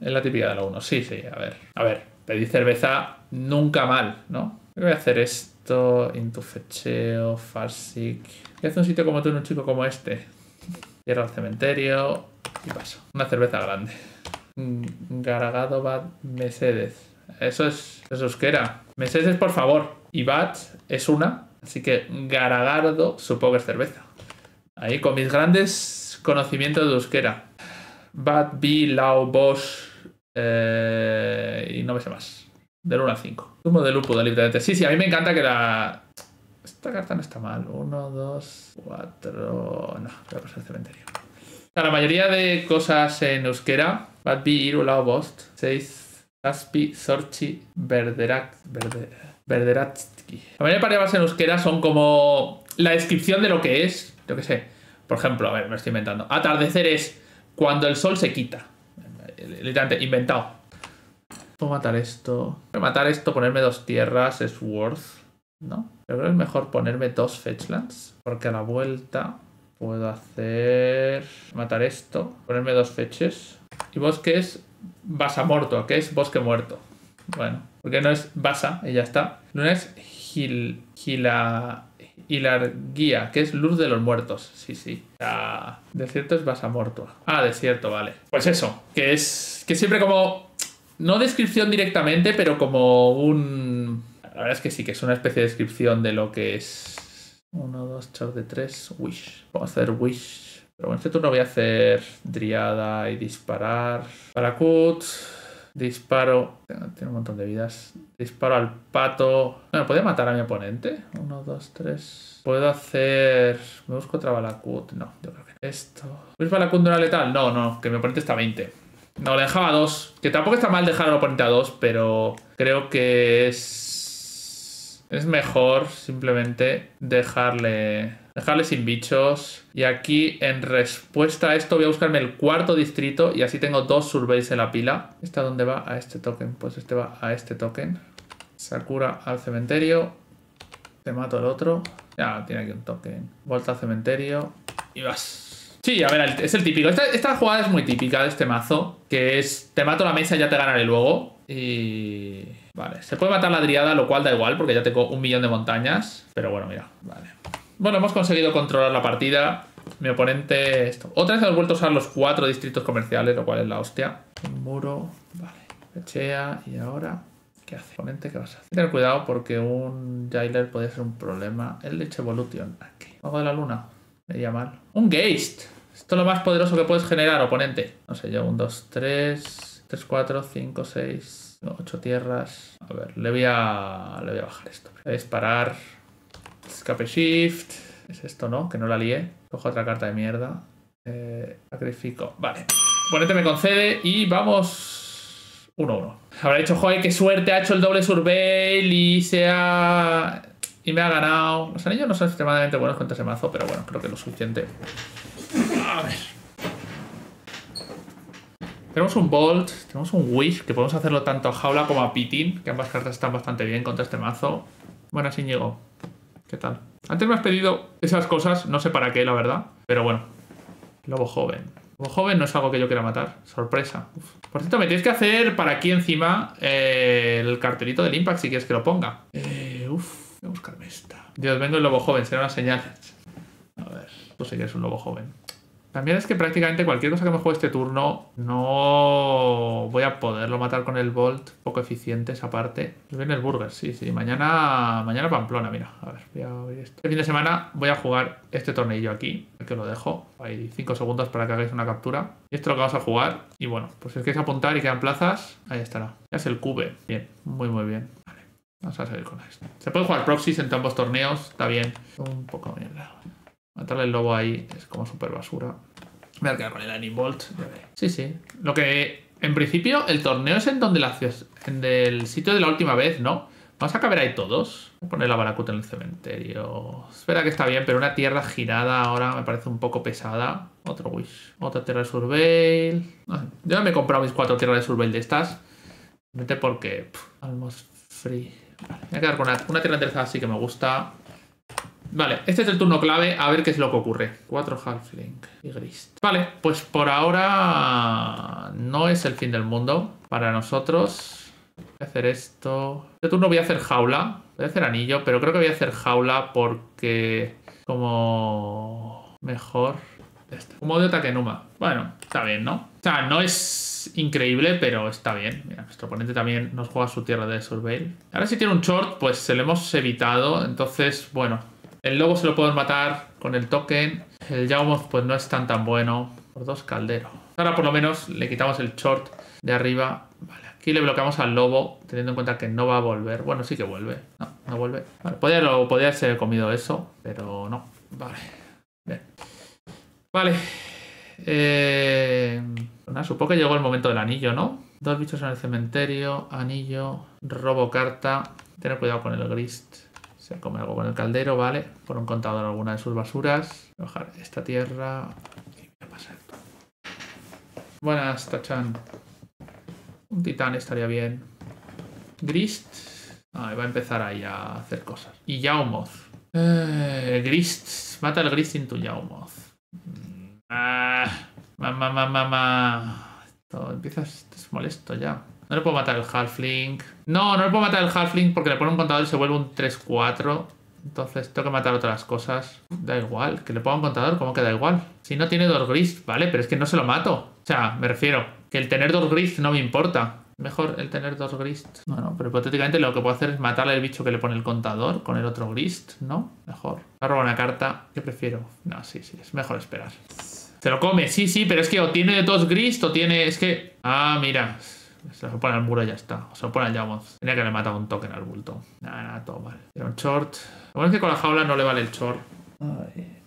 Es la típica de la 1. Sí, sí, a ver. A ver, pedir cerveza nunca mal, ¿no? Voy a hacer esto. Into Farsic. ¿Qué hace un sitio como tú en un chico como este? Cierro al cementerio. Y paso. Una cerveza grande. Garagado Bad Mercedes. Eso es, es euskera. Mercedes, por favor. Y Bat es una. Así que Garagardo supongo que es cerveza. Ahí con mis grandes conocimientos de euskera. Bat, B, Lau, Bosch. eh, y no me sé más. Del 1 al 5. Zumo de lúpulo, literalmente. Sí, sí, a mí me encanta que la. Esta carta no está mal. 1, 2, 4. No, voy a pasar al cementerio. La mayoría de cosas en euskera. Bat, B, Iru, Lau, Bost. 6. Caspi, Sorchi, Verderak. Verde, Verderatsky. La mayoría de palabras en euskera son como la descripción de lo que es. Yo qué sé. Por ejemplo, a ver, me lo estoy inventando. Atardecer es cuando el sol se quita. Literalmente, inventado. Puedo matar esto. Voy a matar esto, ponerme dos tierras es worth. ¿No? Pero creo que es mejor ponerme dos fetchlands. Porque a la vuelta puedo hacer. Matar esto. Ponerme dos fetches. Y bosque es Basamorto, que es bosque muerto. Bueno, porque no es Basa y ya está. Luna es Gil, Gila, Hilarguía, que es luz de los muertos. Sí, sí. Ah, desierto es Basamorto. Ah, desierto, vale. Pues eso, que es que siempre como no descripción directamente, pero como un la verdad es que sí, que es una especie de descripción de lo que es 1 2 char de 3 wish. Puedo hacer wish pero en este turno voy a hacer Driada y disparar. Para Kut. Disparo. Tiene un montón de vidas. Disparo al pato. Bueno, ¿puede matar a mi oponente? Uno, dos, tres. Puedo hacer. Me busco otra Balakut. No, yo creo que esto. ¿Es Balakut no era letal? No, no, que mi oponente está a 20. No, le dejaba a 2. Que tampoco está mal dejar al oponente a 2, pero creo que es. Es mejor simplemente dejarle Dejarle sin bichos. Y aquí, en respuesta a esto, voy a buscarme el cuarto distrito. Y así tengo dos surveys en la pila. ¿Esta dónde va? A este token. Pues este va a este token. Sakura al cementerio. Te mato el otro. Ya, tiene aquí un token. Vuelta al cementerio. Y vas. Sí, a ver, es el típico. Esta, jugada es muy típica de este mazo. Que es, te mato la mesa y ya te ganaré luego. Y... Vale, se puede matar la driada, lo cual da igual porque ya tengo un millón de montañas. Pero bueno, mira, vale. Bueno, hemos conseguido controlar la partida. Mi oponente... Esto. Otra vez hemos vuelto a usar los cuatro distritos comerciales, lo cual es la hostia. Un muro. Vale. Pechea. Y ahora... ¿Qué hace? Oponente, ¿qué vas a hacer? Tener cuidado porque un Jailer puede ser un problema. El Leche Evolution. Aquí. Ojo de la luna. Me iría mal. Un Geist. Esto es lo más poderoso que puedes generar, oponente. No sé yo. Un 2, 3... 3, 4, 5, 6... 8 tierras. A ver, le voy a, le voy a bajar esto. Voy a disparar. Escape Shift. Es esto, ¿no? Que no la lié. Cojo otra carta de mierda. Eh, sacrifico. Vale. Ponete me concede y vamos 1-1. Habrá dicho, joder, qué suerte, ha hecho el doble surveil y se ha... Y me ha ganado. Los anillos no son extremadamente buenos contra ese mazo, pero bueno, creo que es lo suficiente. A ver. Tenemos un Bolt, tenemos un Wish, que podemos hacerlo tanto a Jaula como a Pitin, que ambas cartas están bastante bien contra este mazo. Buenas, Íñigo. ¿Qué tal? Antes me has pedido esas cosas, no sé para qué, la verdad. Pero bueno. Lobo joven. Lobo joven no es algo que yo quiera matar. Sorpresa. Por cierto, me tienes que hacer para aquí encima eh, el cartelito del Impact si quieres que lo ponga. Eh, uf, voy a buscarme esta. Dios, vengo el lobo joven, será una señal. A ver, pues sí que es un lobo joven. También es que prácticamente cualquier cosa que me juegue este turno no voy a poderlo matar con el Bolt. Poco eficiente esa parte. Viene el Burger, sí, sí. Mañana, mañana Pamplona, mira. A ver, voy a abrir esto. Este fin de semana voy a jugar este tornillo aquí. Que lo dejo. Hay 5 segundos para que hagáis una captura. Y esto es lo que vamos a jugar. Y bueno, pues si queréis apuntar y quedan plazas, ahí estará. Ya es el cube. Bien, muy muy bien. Vale, vamos a seguir con esto. Se puede jugar proxies entre ambos torneos. Está bien. Un poco mierda. Matarle el lobo ahí es como súper basura. Me voy a quedar con el Animbolt. Sí, sí. Lo que en principio el torneo es en donde la en el sitio de la última vez, ¿no? Vamos a caber ahí todos. Voy a poner la baracuta en el cementerio. Espera que está bien, pero una tierra girada ahora me parece un poco pesada. Otro wish. Otra tierra de surveil. yo ya me he comprado mis cuatro tierras de surveil de estas. Vete porque... almost free. Vale, voy a quedar con una, una tierra interesada así que me gusta. Vale, este es el turno clave, a ver qué es lo que ocurre. 4 Halfling y Grist. Vale, pues por ahora no es el fin del mundo para nosotros. Voy a hacer esto. Este turno voy a hacer jaula. Voy a hacer anillo, pero creo que voy a hacer jaula porque como mejor... Este. Como de Takenuma. Bueno, está bien, ¿no? O sea, no es increíble, pero está bien. Mira, nuestro oponente también nos juega su tierra de Surveil. Ahora si tiene un short, pues se lo hemos evitado. Entonces, bueno, el lobo se lo podemos matar con el token. El Yaumoth pues no es tan tan bueno. Por dos calderos. Ahora por lo menos le quitamos el short de arriba. Vale, aquí le bloqueamos al lobo, teniendo en cuenta que no va a volver. Bueno, sí que vuelve. No, no vuelve. Vale, podría, lo, haberse comido eso, pero no. Vale. Bien. Vale. Eh, supongo que llegó el momento del anillo, ¿no? Dos bichos en el cementerio, anillo, robo carta. Tener cuidado con el grist. Se come algo con el caldero, vale. Por un contador alguna de sus basuras. Bajar esta tierra. ¿Qué va a pasar? Buenas, Tachan. Un titán estaría bien. Grist. Ah, va a empezar ahí a hacer cosas. Y Yaumoth. Eh, Grist. Mata el Grist tu Yaumoth. Mm, ah, mamá, mamá, mamá. Esto empieza, esto es molesto ya. No le puedo matar el Halfling. No, no le puedo matar el Halfling porque le pone un contador y se vuelve un 3-4. Entonces tengo que matar otras cosas. Da igual, que le ponga un contador, ¿cómo que da igual? Si no tiene dos gris, ¿vale? Pero es que no se lo mato. O sea, me refiero, que el tener dos gris no me importa. Mejor el tener dos grist. Bueno, pero hipotéticamente lo que puedo hacer es matarle al bicho que le pone el contador con el otro grist, ¿no? Mejor. Robo una carta. ¿Qué prefiero? No, sí, sí, es mejor esperar. Se lo come, sí, sí, pero es que o tiene dos grist o tiene. Es que. Ah, mira. Se lo pone al muro y ya está. O se lo pone al Yawmoth. Tenía que le matado un token al bulto. Nada, nada, todo mal. Era un short. Lo bueno es que con la jaula no le vale el short.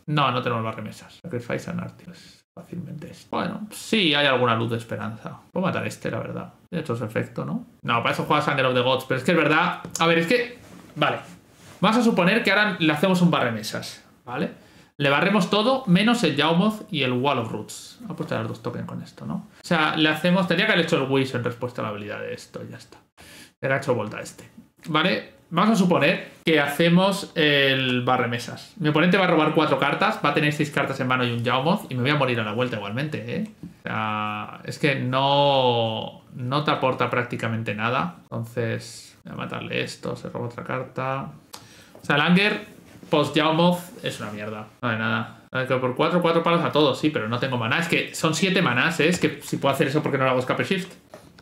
No, no tenemos barremesas. Sacrifice an artist. Fácilmente es. Bueno, sí hay alguna luz de esperanza. Puedo matar a este, la verdad. De hecho, es efecto, ¿no? No, para eso juega Sanger of the Gods. Pero es que es verdad. A ver, es que. Vale. Vamos a suponer que ahora le hacemos un barremesas. ¿Vale? Le barremos todo menos el Yawmoth y el Wall of Roots. Ha puesto las dos tokens con esto, ¿no? O sea, le hacemos. Tendría que haber hecho el Wish en respuesta a la habilidad de esto. Ya está. Le ha hecho vuelta a este. ¿Vale? Vamos a suponer que hacemos el barremesas. Mi oponente va a robar cuatro cartas, va a tener seis cartas en mano y un Yawmoth y me voy a morir a la vuelta igualmente, ¿eh? O sea, es que no, no te aporta prácticamente nada. Entonces, voy a matarle esto, se roba otra carta. O sea, Langer post Yawmoth es una mierda. No hay nada. Por cuatro, cuatro palos a todos, sí, pero no tengo maná. Es que son siete manás, ¿eh? Es que si puedo hacer eso, ¿por qué no lo hago Escape Shift?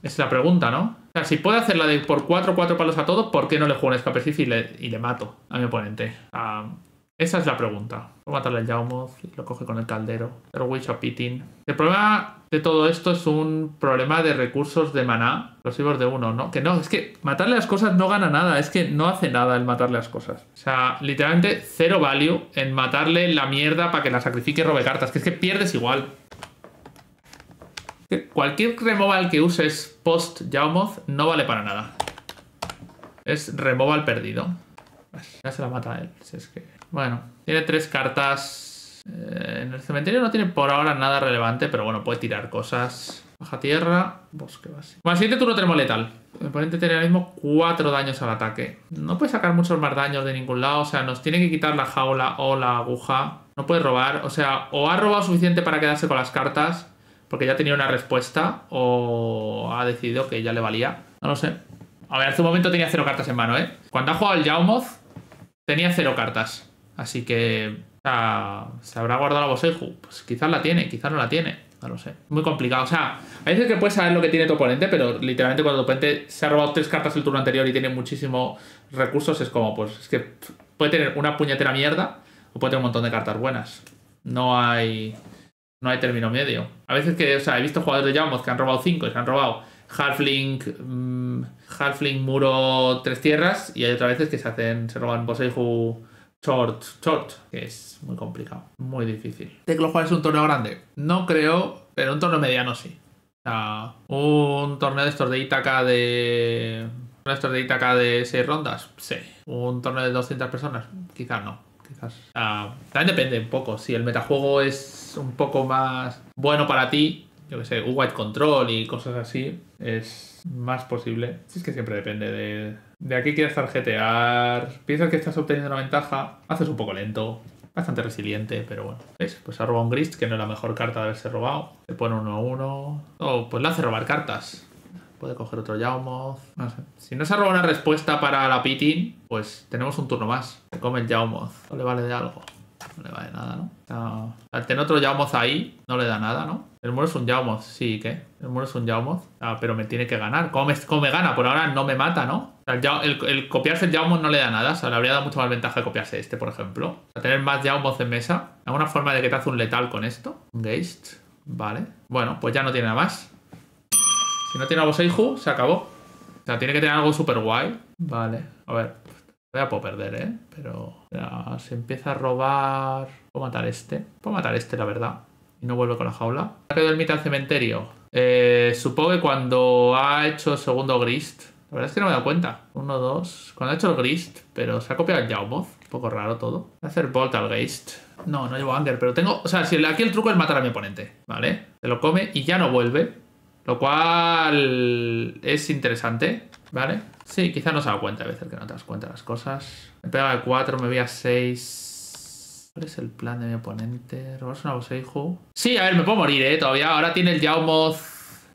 Es la pregunta, ¿no? O sea, si puedo hacer la de por 4 4 palos a todo, ¿por qué no le juego un Escape Shift y le, mato a mi oponente? Ah, esa es la pregunta. Puedo matarle al Yawmoth y lo coge con el caldero. Pero Wish of Pitin. El problema de todo esto es un problema de recursos de maná. Los ibos de uno, ¿no? Que no, es que matarle las cosas no gana nada. Es que no hace nada el matarle las cosas. O sea, literalmente cero value en matarle la mierda para que la sacrifique y robe cartas. Que es que pierdes igual. Cualquier removal que uses post Yawmoth no vale para nada. Es removal perdido. Ya se la mata él. Si es que... Bueno, tiene tres cartas. Eh, en el cementerio no tiene por ahora nada relevante, pero bueno, puede tirar cosas. Baja tierra, bosque básico. Bueno, siguiente turno tenemos letal. El oponente tiene ahora mismo 4 daños al ataque. No puede sacar muchos más daños de ningún lado. O sea, nos tiene que quitar la jaula o la aguja. No puede robar. O sea, o ha robado suficiente para quedarse con las cartas porque ya tenía una respuesta o ha decidido que ya le valía. No lo sé. A ver, hace un momento tenía cero cartas en mano, ¿eh? Cuando ha jugado el Yawmoth tenía cero cartas. Así que sea, se habrá guardado la Boseiju. Pues quizás la tiene, quizás no la tiene. No lo sé. Muy complicado. O sea, hay veces que puedes saber lo que tiene tu oponente, pero literalmente cuando tu oponente se ha robado tres cartas el turno anterior y tiene muchísimos recursos, es como, pues, es que puede tener una puñetera mierda o puede tener un montón de cartas buenas. No hay no hay término medio. A veces que, o sea, he visto jugadores de Yawmoth que han robado 5 y se han robado Halfling, mm, Halfling, Muro, Tres Tierras y hay otras veces que se hacen, se roban Boseiju, Short, Short, que es muy complicado, muy difícil. ¿De que lo juegues un torneo grande? No creo, pero un torneo mediano sí. O sea, un torneo de estos de Itaca de... Un estos de Itaca de 6 rondas, sí. Un torneo de 200 personas, quizás no quizás. También depende un poco. Si el metajuego es un poco más bueno para ti, yo que sé, un white control y cosas así, es más posible. Si es que siempre depende de, de a qué quieres tarjetear. Piensas que estás obteniendo una ventaja, haces un poco lento. Bastante resiliente, pero bueno. ¿Ves? Pues ha robado un Grist, que no es la mejor carta de haberse robado. Se pone uno a uno. Oh, pues le hace robar cartas. Puede coger otro Yawmoth. No sé. Si no se ha robado una respuesta para la Pitin, pues tenemos un turno más. Se come el Yawmoth. No le vale de algo. No le vale nada, ¿no? No. Al tener otro Yawmoth ahí, no le da nada, ¿no? El muro es un Yawmoth, sí, ¿qué? El muro es un Yawmoth. Ah, pero me tiene que ganar. ¿Cómo me, cómo me gana? Por ahora no me mata, ¿no? El, copiarse el Yawmoth no le da nada. O sea, le habría dado mucho más ventaja de copiarse este, por ejemplo. O sea, tener más Yawmoth en mesa. ¿Alguna forma de que te hace un letal con esto? Un Geist. Vale. Bueno, pues ya no tiene nada más. Si no tiene a Boseiju, se acabó. O sea, tiene que tener algo súper guay. Vale. A ver. Todavía puedo perder, ¿eh? Pero se empieza a robar... Puedo matar este. Puedo matar este, la verdad. Y no vuelve con la jaula. Ha el al cementerio. Eh, supongo que cuando ha hecho segundo Grist... La verdad es que no me he dado cuenta. Uno, dos... Cuando ha hecho el Grist, pero se ha copiado el Yawmoth. Un poco raro todo. Voy a hacer Bolt al Geist. No, no llevo Anger, pero tengo... O sea, si aquí el truco es matar a mi oponente, ¿vale? Se lo come y ya no vuelve. Lo cual es interesante, ¿vale? Sí, quizá no se da cuenta a veces que no te das cuenta de las cosas. Me pega de 4, me voy a 6. ¿Cuál es el plan de mi oponente? ¿Robarse una Boseiju? Sí, a ver, me puedo morir, ¿eh? Todavía. Ahora tiene el Yawmoth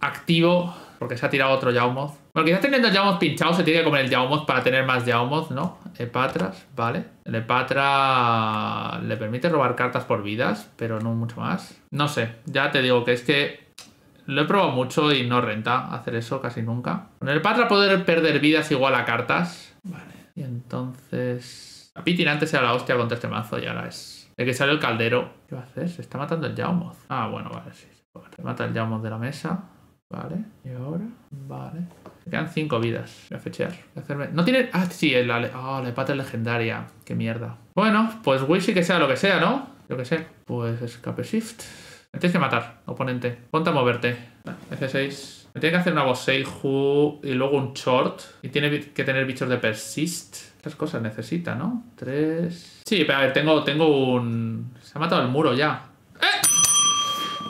activo, porque se ha tirado otro Yawmoth. Bueno, quizás teniendo el Yawmoth pinchado se tiene que comer el Yawmoth para tener más Yawmoth, ¿no? Epatras, vale. El Epatra le permite robar cartas por vidas, pero no mucho más. No sé, ya te digo que es que lo he probado mucho y no renta hacer eso casi nunca. Con el Patra poder perder vidas igual a cartas. Vale. Y entonces... La Pitin antes era la hostia contra este mazo y ahora es... El que sale el caldero. ¿Qué va a hacer? Se está matando el Yawmoth. Ah, bueno, vale, sí. Se mata el Yawmoth de la mesa. Vale. Y ahora. Vale. Me quedan 5 vidas. Voy a fechear. Voy a hacerme... No tiene. Ah, sí, el, ale- oh, la epata es legendaria. Qué mierda. Bueno, pues Wish sí que sea lo que sea, ¿no? Yo que sé. Pues escape shift. Me tienes que matar, oponente. Ponte a moverte. Va, F6. Me tiene que hacer una Boseiju y luego un short. Y tiene que tener bichos de persist. Estas cosas necesita, ¿no? Tres. Sí, pero a ver, tengo, tengo un. Se ha matado el muro ya. ¡Eh!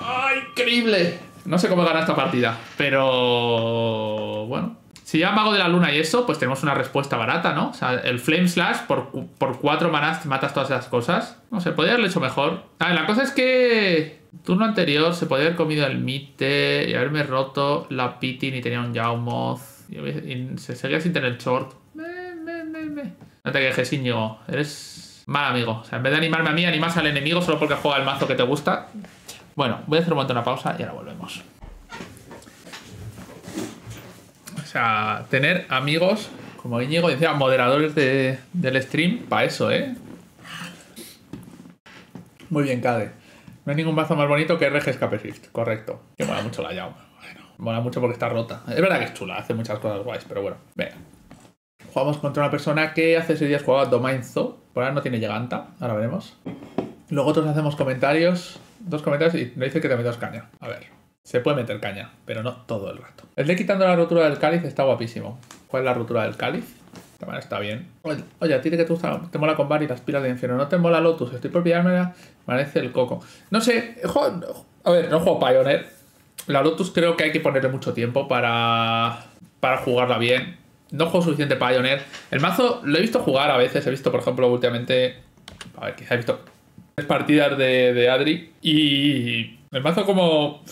¡Ay, increíble! No sé cómo ganar esta partida, pero. Bueno. Si ya Mago de la Luna y eso, pues tenemos una respuesta barata, ¿no? O sea, el Flame Slash por, por cuatro manás matas todas esas cosas. No sé, podría haberlo hecho mejor. A ver, la cosa es que. Turno anterior se podía haber comido el Mite y haberme roto la Pitin y tenía un Yawmoth. Y, se seguía sin tener short. Me, me, me, me. No te quejes, Íñigo. Eres mal amigo. O sea, en vez de animarme a mí, animas al enemigo solo porque juega el mazo que te gusta. Bueno, voy a hacer un momento una pausa y ahora volvemos. O sea, tener amigos como Íñigo, decía, moderadores de- del stream, para eso, ¿eh? Muy bien, Cade. No hay ningún mazo más bonito que RG Escape Shift, correcto. Que mola mucho la Yao. Bueno, mola mucho porque está rota. Es verdad que es chula, hace muchas cosas guays, pero bueno, venga. Jugamos contra una persona que hace seis días jugaba Domain. Por ahora no tiene lleganta, ahora veremos. Luego otros hacemos comentarios, dos comentarios y me dice que te metas caña. A ver, se puede meter caña, pero no todo el rato. El de quitando la rotura del cáliz está guapísimo. ¿Cuál es la rotura del cáliz? Manera está bien. Oye, a ti que te gusta, te mola con y las pilas de infierno. No te mola Lotus, estoy por pillármela, parece el coco. No sé, a ver, no juego Pioneer. La Lotus creo que hay que ponerle mucho tiempo para, para jugarla bien. No juego suficiente Pioneer. El mazo lo he visto jugar a veces, he visto, por ejemplo, últimamente. A ver, quizá he visto tres partidas de, de Adri. Y el mazo como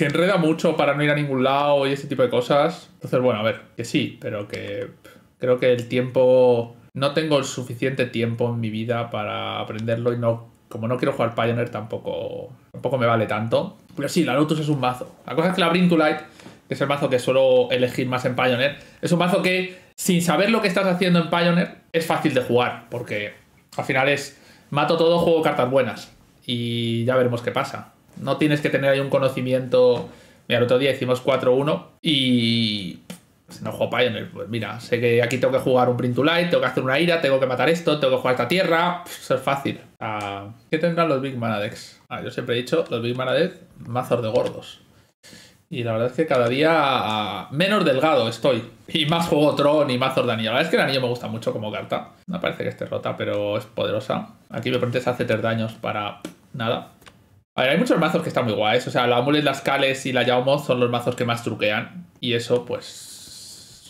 que enreda mucho para no ir a ningún lado y ese tipo de cosas. Entonces, bueno, a ver, que sí, pero que creo que el tiempo. No tengo el suficiente tiempo en mi vida para aprenderlo y no. Como no quiero jugar Pioneer, tampoco, tampoco me vale tanto. Pero sí, la Lotus es un mazo. La cosa es que la Bring to Light, que es el mazo que suelo elegir más en Pioneer, es un mazo que, sin saber lo que estás haciendo en Pioneer, es fácil de jugar. Porque al final es. Mato todo, juego cartas buenas. Y ya veremos qué pasa. No tienes que tener ahí un conocimiento. Mira, el otro día hicimos 4-1 y. Si no juego Pioneer, pues mira, sé que aquí tengo que jugar un Print to Light, tengo que hacer una ira, tengo que matar esto, tengo que jugar esta tierra. Eso es fácil. Ah, ¿Qué tendrán los Big Mana Decks? Ah, yo siempre he dicho, los Big Mana Decks, mazos de gordos. Y la verdad es que cada día menos delgado estoy. Y más juego Tron y mazos de. La verdad es que el anillo me gusta mucho como carta. No parece que esté rota, pero es poderosa. Aquí me pones a hacer tres daños para nada. A ver, hay muchos mazos que están muy guays. O sea, la Amulet, las Cales y la Yawmoth son los mazos que más truquean. Y eso, pues.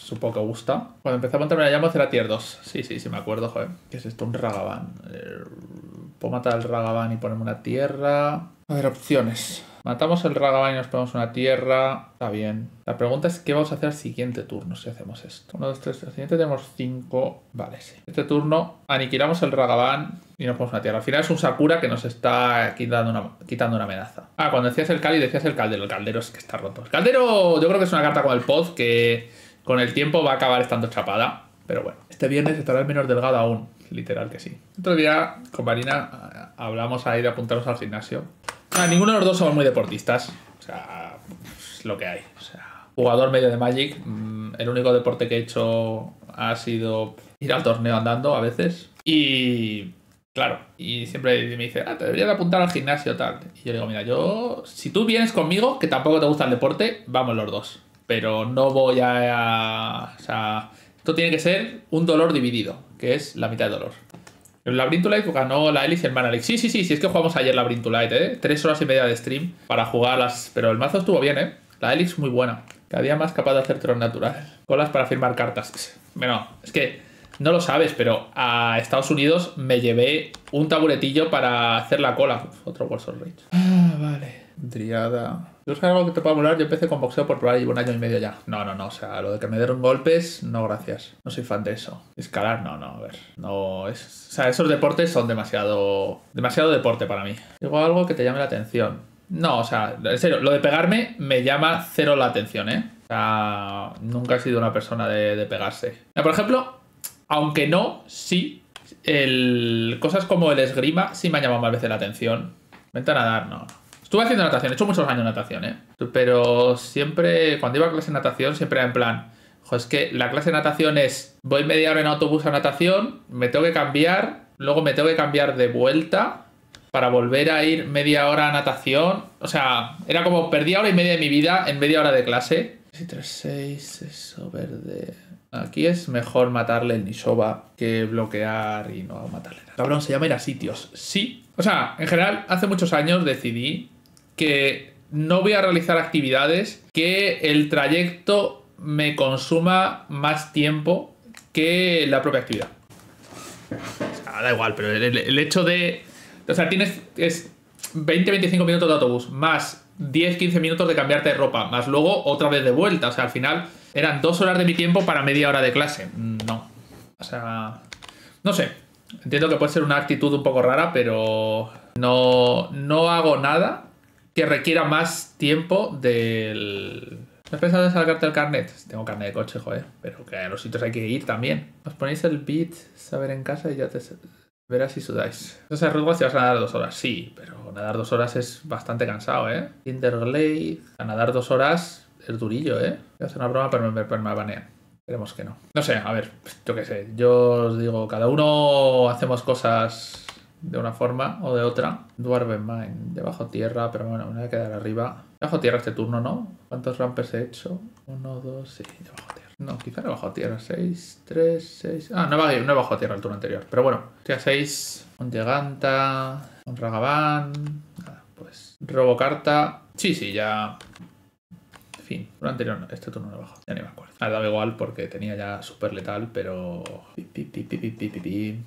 Supongo que gusta. Cuando empecé a montarme la Yawmoth era tier 2. Sí, sí, sí, me acuerdo, joder. ¿Qué es esto? Un Ragavan. Eh, Puedo matar al Ragavan y ponerme una tierra. A ver, opciones. Matamos el Ragavan y nos ponemos una tierra. Está bien. La pregunta es qué vamos a hacer al siguiente turno si hacemos esto. Uno, dos, tres. Al siguiente tenemos cinco. Vale, sí. Este turno aniquilamos el Ragavan y nos ponemos una tierra. Al final es un Sakura que nos está quitando una, quitando una amenaza. Ah, cuando decías el Cali decías el Caldero. El Caldero es que está roto. Caldero yo creo que es una carta como el Pod que con el tiempo va a acabar estando chapada. Pero bueno, este viernes estará el menos delgado aún. Literal que sí. Otro día con Marina hablamos ahí de apuntarnos al gimnasio. Ah, ninguno de los dos somos muy deportistas. O sea, es lo que hay. O sea, jugador medio de Magic. mm, El único deporte que he hecho ha sido ir al torneo andando a veces. Y claro, y siempre me dice, ah, te deberías de apuntar al gimnasio tal. Y yo digo, mira, yo, si tú vienes conmigo, que tampoco te gusta el deporte, vamos los dos. Pero no voy a... O sea, esto tiene que ser un dolor dividido, que es la mitad de dolor. El Light ganó la Elix y el Mana League. Sí, sí, sí, sí, es que jugamos ayer Light, ¿eh? Tres horas y media de stream para jugar las... Pero el mazo estuvo bien, ¿eh? La Elix muy buena. Cada día más capaz de hacer tron natural. Colas para firmar cartas. Bueno, es que no lo sabes, pero a Estados Unidos me llevé un taburetillo para hacer la cola. Uf, otro Wars of Rage. Ah, vale. Triada. Es algo que te pueda volar. Yo empecé con boxeo por probar y llevo un año y medio ya. No, no, no. O sea, lo de que me dieron golpes, no, gracias. No soy fan de eso. Escalar, no, no. A ver. No es. O sea, esos deportes son demasiado. demasiado deporte para mí. Digo algo que te llame la atención. No, o sea, en serio, lo de pegarme me llama cero la atención, ¿eh? O sea, nunca he sido una persona de, de pegarse. Por ejemplo, aunque no, sí, el, cosas como el esgrima sí me han llamado más veces la atención. Vente a nadar, no. Estuve haciendo natación, he hecho muchos años natación, ¿eh? Pero siempre, cuando iba a clase de natación, siempre era en plan, jo, es que la clase de natación es, voy media hora en autobús a natación, me tengo que cambiar, luego me tengo que cambiar de vuelta para volver a ir media hora a natación. O sea, era como perdía hora y media de mi vida en media hora de clase. 3, 6, eso verde. Aquí es mejor matarle el Nishoba que bloquear y no matarle nada. Cabrón, se llama ir a sitios. Sí. O sea, en general, hace muchos años decidí que no voy a realizar actividades que el trayecto me consuma más tiempo que la propia actividad. O sea, da igual, pero el, el hecho de. O sea, tienes. Es 20-25 minutos de autobús, más 10-15 minutos de cambiarte de ropa, más luego otra vez de vuelta. O sea, al final eran dos horas de mi tiempo para media hora de clase. No. O sea. No sé. Entiendo que puede ser una actitud un poco rara, pero no, no hago nada que requiera más tiempo del... ¿No has pensado en sacarte el carnet? Tengo carnet de coche, joder, pero que a los sitios hay que ir también. Os ponéis el beat, saber en casa y ya te verás si sudáis. Sé, riesgo si vas a nadar dos horas. Sí, pero nadar dos horas es bastante cansado, ¿eh? Interglade, a nadar dos horas es durillo, ¿eh? Voy a hacer una broma, pero me, pero me banean. Esperemos que no. No sé, a ver, yo qué sé. Yo os digo, cada uno hacemos cosas de una forma o de otra. Dwarven Mine, debajo tierra, pero bueno, me voy a quedar arriba. Debajo tierra este turno, ¿no? ¿Cuántos rampers he hecho? Uno, dos, sí, debajo tierra. No, quizá debajo tierra. Seis, tres, seis. Ah, no no he bajado tierra el turno anterior. Pero bueno, estoy a seis. Un Giganta, un Ragavan. Nada, pues. Robo carta. Sí, sí, ya. En fin, anterior, no, este turno no he bajado. Ya ni me acuerdo. Ah, daba igual porque tenía ya súper letal, pero. Pi, pi, pi,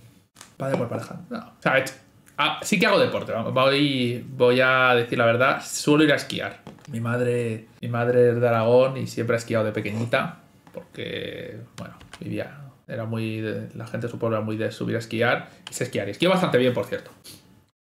Padre por pareja. No. O ah, sí que hago deporte. Voy, voy a decir la verdad. Suelo ir a esquiar. Mi madre, mi madre es de Aragón y siempre ha esquiado de pequeñita. Porque, bueno, vivía. Era muy. de- la gente de su pueblo era muy de subir a esquiar. Y sé esquiar. Y esquío bastante bien, por cierto.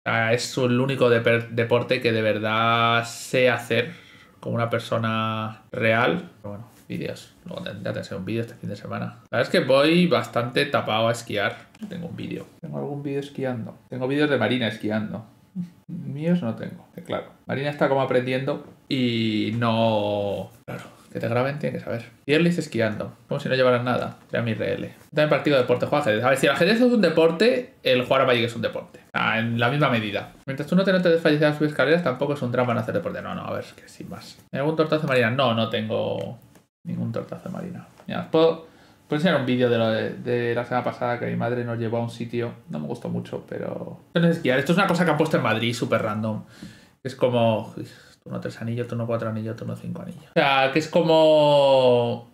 Es el único deporte que de verdad sé hacer como una persona real. Pero bueno, vídeos. Luego te- ya te enseño un vídeo este fin de semana. La verdad es que voy bastante tapado a esquiar. Tengo un vídeo. Tengo algún vídeo esquiando. Tengo vídeos de Marina esquiando. Míos no tengo, que claro. Marina está como aprendiendo y no... Claro, que te graben tiene que saber. Tierlis esquiando, como si no llevaran nada. Era mi RL. También partido de deporte, juega ajedrez. A ver, si el ajedrez es un deporte, el jugar a Magic es un deporte. Ah, en la misma medida. Mientras tú no te notes desfallecer a subir escaleras, tampoco es un drama no hacer deporte. No, no, a ver, que sin más. ¿Algún tortazo de Marina? No, no tengo ningún tortazo de Marina. Mira, os puedo... Puedo enseñar un vídeo de, lo de, la semana pasada que mi madre nos llevó a un sitio. No me gustó mucho, pero. No es esquiar. Esto es una cosa que han puesto en Madrid, súper random. Es como. Turno 3 anillo, turno 4 anillo, turno 5 anillo. O sea, que es como.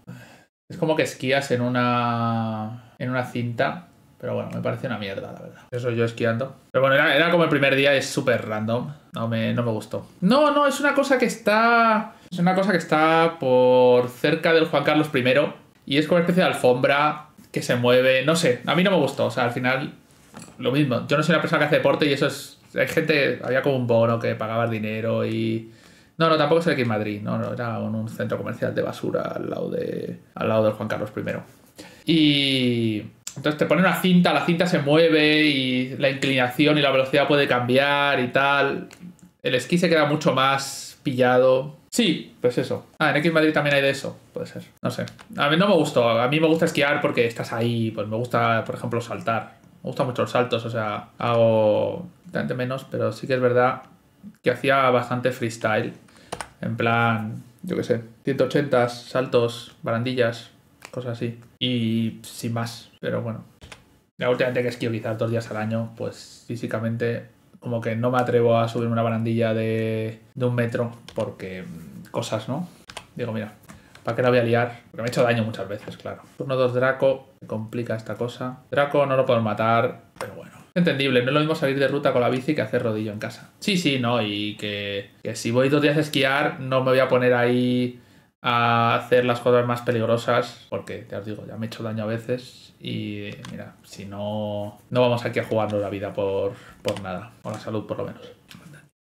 Es como que esquías en una. En una cinta. Pero bueno, me parece una mierda, la verdad. Eso yo esquiando. Pero bueno, era, era como el primer día, es súper random. No me, no me gustó. No, no, es una cosa que está. Es una cosa que está por cerca del Juan Carlos I. Y es como una especie de alfombra que se mueve. No sé, a mí no me gustó. O sea, al final, lo mismo. Yo no soy una persona que hace deporte y eso es. Hay gente. Había como un bono que pagabas dinero y. No, no, tampoco es aquí en Madrid. No, no, era un centro comercial de basura al lado, de, al lado del Juan Carlos I. Y. Entonces te pone una cinta, la cinta se mueve y la inclinación y la velocidad puede cambiar y tal. El esquí se queda mucho más pillado. Sí, pues eso. Ah, en X Madrid también hay de eso. Puede ser. No sé. A mí no me gustó. A mí me gusta esquiar porque estás ahí. Pues me gusta, por ejemplo, saltar. Me gustan mucho los saltos. O sea, hago bastante menos, pero sí que es verdad que hacía bastante freestyle. En plan, yo qué sé, 180 saltos, barandillas, cosas así. Y sin más. Pero bueno. La última vez que esquío quizás dos días al año, pues físicamente como que no me atrevo a subir una barandilla de, de un metro porque mm, cosas, ¿no? Digo, mira, ¿para qué la voy a liar? Porque me he hecho daño muchas veces, claro. Turno 2 Draco, me complica esta cosa. Draco no lo puedo matar, pero bueno. Entendible, no es lo mismo salir de ruta con la bici que hacer rodillo en casa. Sí, sí, no, y que, que si voy dos días a esquiar, no me voy a poner ahí a hacer las cosas más peligrosas, porque ya os digo, ya me he hecho daño a veces y mira, si no, no vamos aquí a jugarnos la vida por, por nada, o la salud por lo menos.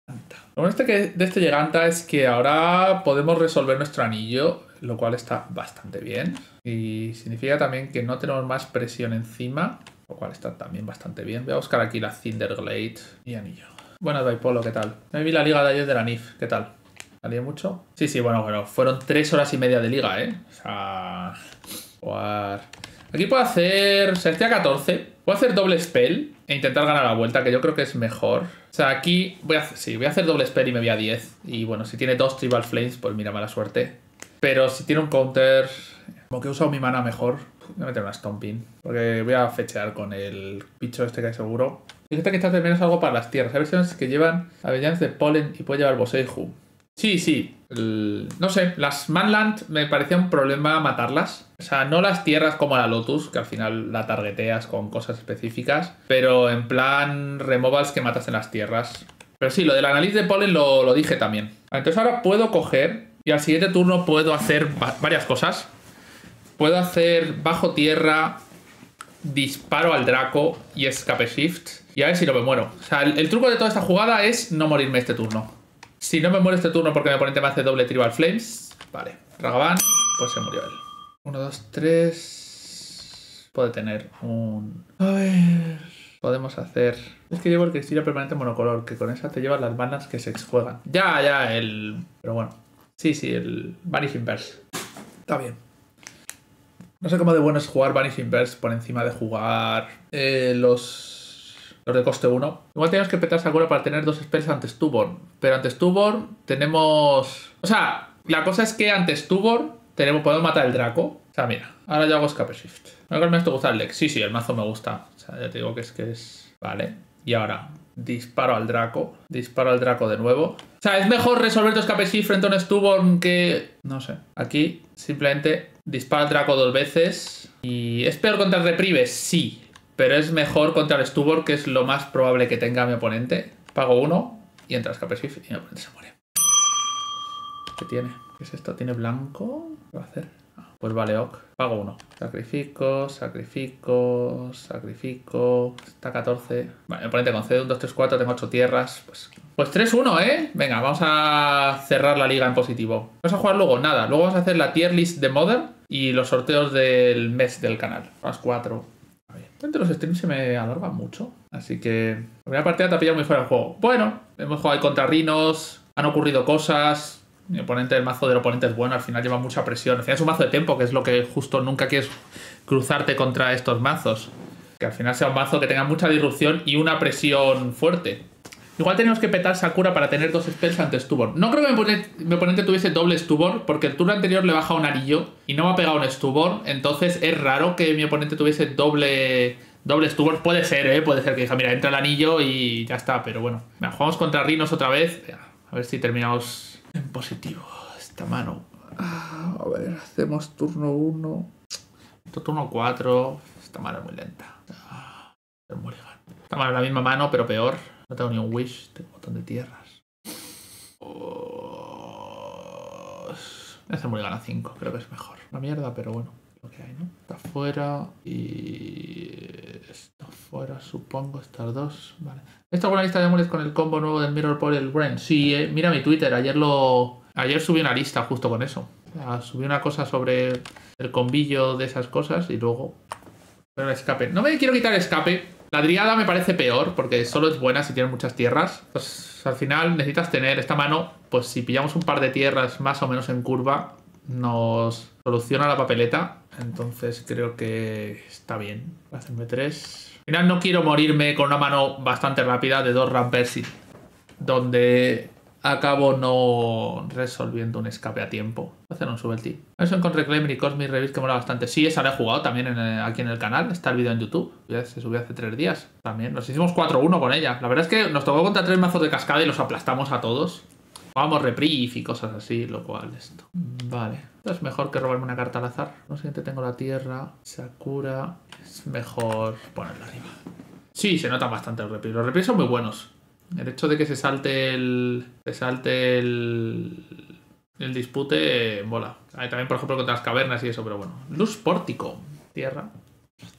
Lo bueno este de este Giganta es que ahora podemos resolver nuestro anillo, lo cual está bastante bien. Y significa también que no tenemos más presión encima, lo cual está también bastante bien. Voy a buscar aquí la Cinderglade y anillo. Buenas, Baipolo, ¿qué tal? Me vi la liga de ayer de la NIF, ¿qué tal? ¿Salía mucho? Sí, sí, bueno, bueno, fueron tres horas y media de liga, ¿eh? O sea... Jugar... Aquí puedo hacer... Se hacía 14. Puedo hacer doble spell e intentar ganar la vuelta, que yo creo que es mejor. O sea, aquí voy a hacer... Sí, voy a hacer doble spell y me voy a 10. Y bueno, si tiene dos Tribal Flames, pues mira, mala suerte. Pero si tiene un counter... Como que he usado mi mana mejor, voy a meter una Stomping. Porque voy a fechear con el bicho este que hay seguro. Fíjate que echas de menos algo para las tierras. Hay que llevan avellanas de polen y puede llevar Boseiju. Sí, sí. No sé, las Manland me parecía un problema matarlas. O sea, no las tierras como la Lotus, que al final la targeteas con cosas específicas, pero en plan removals que matas en las tierras. Pero sí, lo del análisis de polen lo, lo dije también. Entonces ahora puedo coger y al siguiente turno puedo hacer va- varias cosas. Puedo hacer bajo tierra, disparo al Draco y escape shift. Y a ver si no me muero. O sea, el truco de toda esta jugada es no morirme este turno. Si no me muero este turno porque mi oponente me hace doble Tribal Flames, vale. Ragavan, pues se murió él. 1, 2, 3. Puede tener un. A ver. Podemos hacer. Es que llevo el cristallo permanente monocolor, que con esa te llevas las bandas que se juegan. Ya, ya, el. Pero bueno. Sí, sí, el Vanish Inverse. Está bien. No sé cómo de bueno es jugar Vanish Inverse por encima de jugar eh, los, los de coste 1. Igual tenemos que petar Sakura para tener dos spells ante Stuborn. Pero ante Stuborn tenemos... O sea, la cosa es que ante Stuborn tenemos, podemos matar el Draco. O sea, mira, ahora yo hago Escape Shift. ¿No que me gusta el deck? Sí, sí, el mazo me gusta. O sea, ya te digo que es que es... Vale. Y ahora disparo al Draco. Disparo al Draco de nuevo. O sea, es mejor resolver tu Escape Shift frente a un Stuborn que... No sé. Aquí simplemente dispara al Draco dos veces. Y es peor contra el Reprieve, sí. Pero es mejor contra el Stuborn, que es lo más probable que tenga mi oponente. Pago uno y entra Escape Shift y mi oponente se muere. ¿Qué tiene? ¿Qué es esto? ¿Tiene blanco? ¿Qué va a hacer? Ah, Pues vale, ok. Pago uno. Sacrifico, sacrifico, sacrifico. Está 14. Vale, mi oponente concede un 2, 3, 4. Tengo 8 tierras. Pues, pues 3-1, ¿eh? Venga, vamos a cerrar la liga en positivo. Vamos a jugar luego nada. Luego vamos a hacer la tier list de Modern y los sorteos del mes del canal. Las 4. Entre los streams se me alargan mucho. Así que la primera partida te ha pillado muy fuera del juego. Bueno, hemos jugado ahí contra Rinos. Han ocurrido cosas. Mi oponente, el mazo del oponente es bueno. Al final lleva mucha presión. Al final es un mazo de tempo, que es lo que justo nunca quieres cruzarte contra estos mazos. Que al final sea un mazo que tenga mucha disrupción y una presión fuerte. Igual tenemos que petar Sakura para tener dos spells ante Stubborn. No creo que mi oponente, mi oponente tuviese doble Stubborn, porque el turno anterior le baja un anillo y no me ha pegado un Stubborn. Entonces es raro que mi oponente tuviese doble, doble Stubborn. Puede ser, ¿eh? Puede ser que diga, mira, entra el anillo y ya está. Pero bueno, Venga, jugamos contra Rinos otra vez. A ver si terminamos en positivo esta mano. Ah, A ver, hacemos turno 1. Turno 4. Esta mano es muy lenta. Ah. Esta mano es la misma mano, pero peor. No tengo ni un wish, tengo un montón de tierras. Oh, Voy a hacer Mulligan a 5, creo que es mejor. Una mierda, pero bueno, lo que hay, ¿no? Está fuera y. Está fuera, supongo, estas dos. Vale. ¿Esta buena lista de amuletos con el combo nuevo del Mirror por el Gren? Sí, eh, mira mi Twitter, ayer lo. Ayer subí una lista justo con eso. O sea, subí una cosa sobre el combillo de esas cosas y luego. Pero el escape. No me quiero quitar el escape. La Driada me parece peor porque solo es buena si tienes muchas tierras. Pues al final necesitas tener esta mano. Pues si pillamos un par de tierras más o menos en curva, nos soluciona la papeleta. Entonces creo que está bien. Voy a hacerme tres. Al final no quiero morirme con una mano bastante rápida de dos rampers y- donde acabo no resolviendo un escape a tiempo. Voy a hacer un subelti. Eso con Reclaimer y Cosmic Revis que mola bastante. Sí, esa la he jugado también el- aquí en el canal. Está el vídeo en YouTube. Se subió hace tres días. También. Nos hicimos 4-1 con ella. La verdad es que nos tocó contra tres mazos de cascada y los aplastamos a todos. Vamos reprieve y cosas así, lo cual esto. Vale. Es mejor que robarme una carta al azar. No siguiente tengo la tierra. Sakura. Es mejor ponerla arriba. Sí, se notan bastante los replis. Los replis son muy buenos. El hecho de que se salte el. Se salte el. El dispute eh, mola. Hay también, por ejemplo, contra las cavernas y eso, pero bueno. Luz pórtico. Tierra.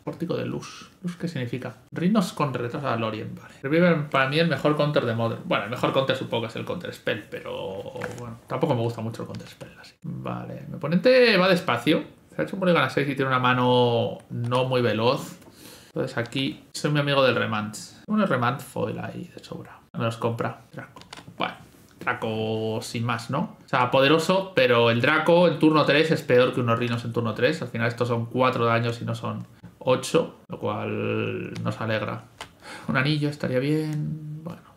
Pórtico de luz. ¿Luz qué significa? Rinos con retraso a Lorien, vale. Revive para mí el mejor counter de Modern. Bueno, el mejor counter supongo que es el counter spell, pero bueno, tampoco me gusta mucho el counter spell así. Vale, mi oponente va despacio. Se ha hecho un a 6 y tiene una mano no muy veloz. Entonces aquí soy mi amigo del Remant. Un Remant foil ahí de sobra. Me los compra. Draco. Bueno, Draco sin más, ¿no? O sea, poderoso, pero el Draco en turno 3 es peor que unos Rinos en turno 3. Al final estos son 4 daños y no son 8, lo cual nos alegra. Un anillo estaría bien. Bueno.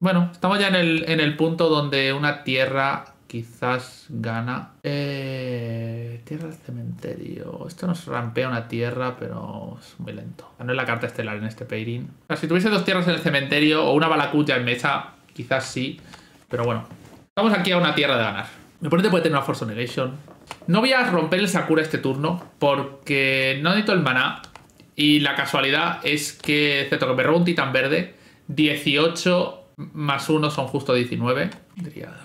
Bueno, estamos ya en el, en el punto donde una tierra quizás gana. Eh, tierra del cementerio. Esto nos rampea una tierra, pero es muy lento. No es la carta estelar en este pairing. Si tuviese dos tierras en el cementerio o una balacutia en mesa, quizás sí. Pero bueno, estamos aquí a una tierra de ganar. Mi oponente puede tener una Force Negation. No voy a romper el Sakura este turno porque no necesito el maná. Y la casualidad es que, excepto que me robo un titán verde, 18 más 1 son justo 19. Driada.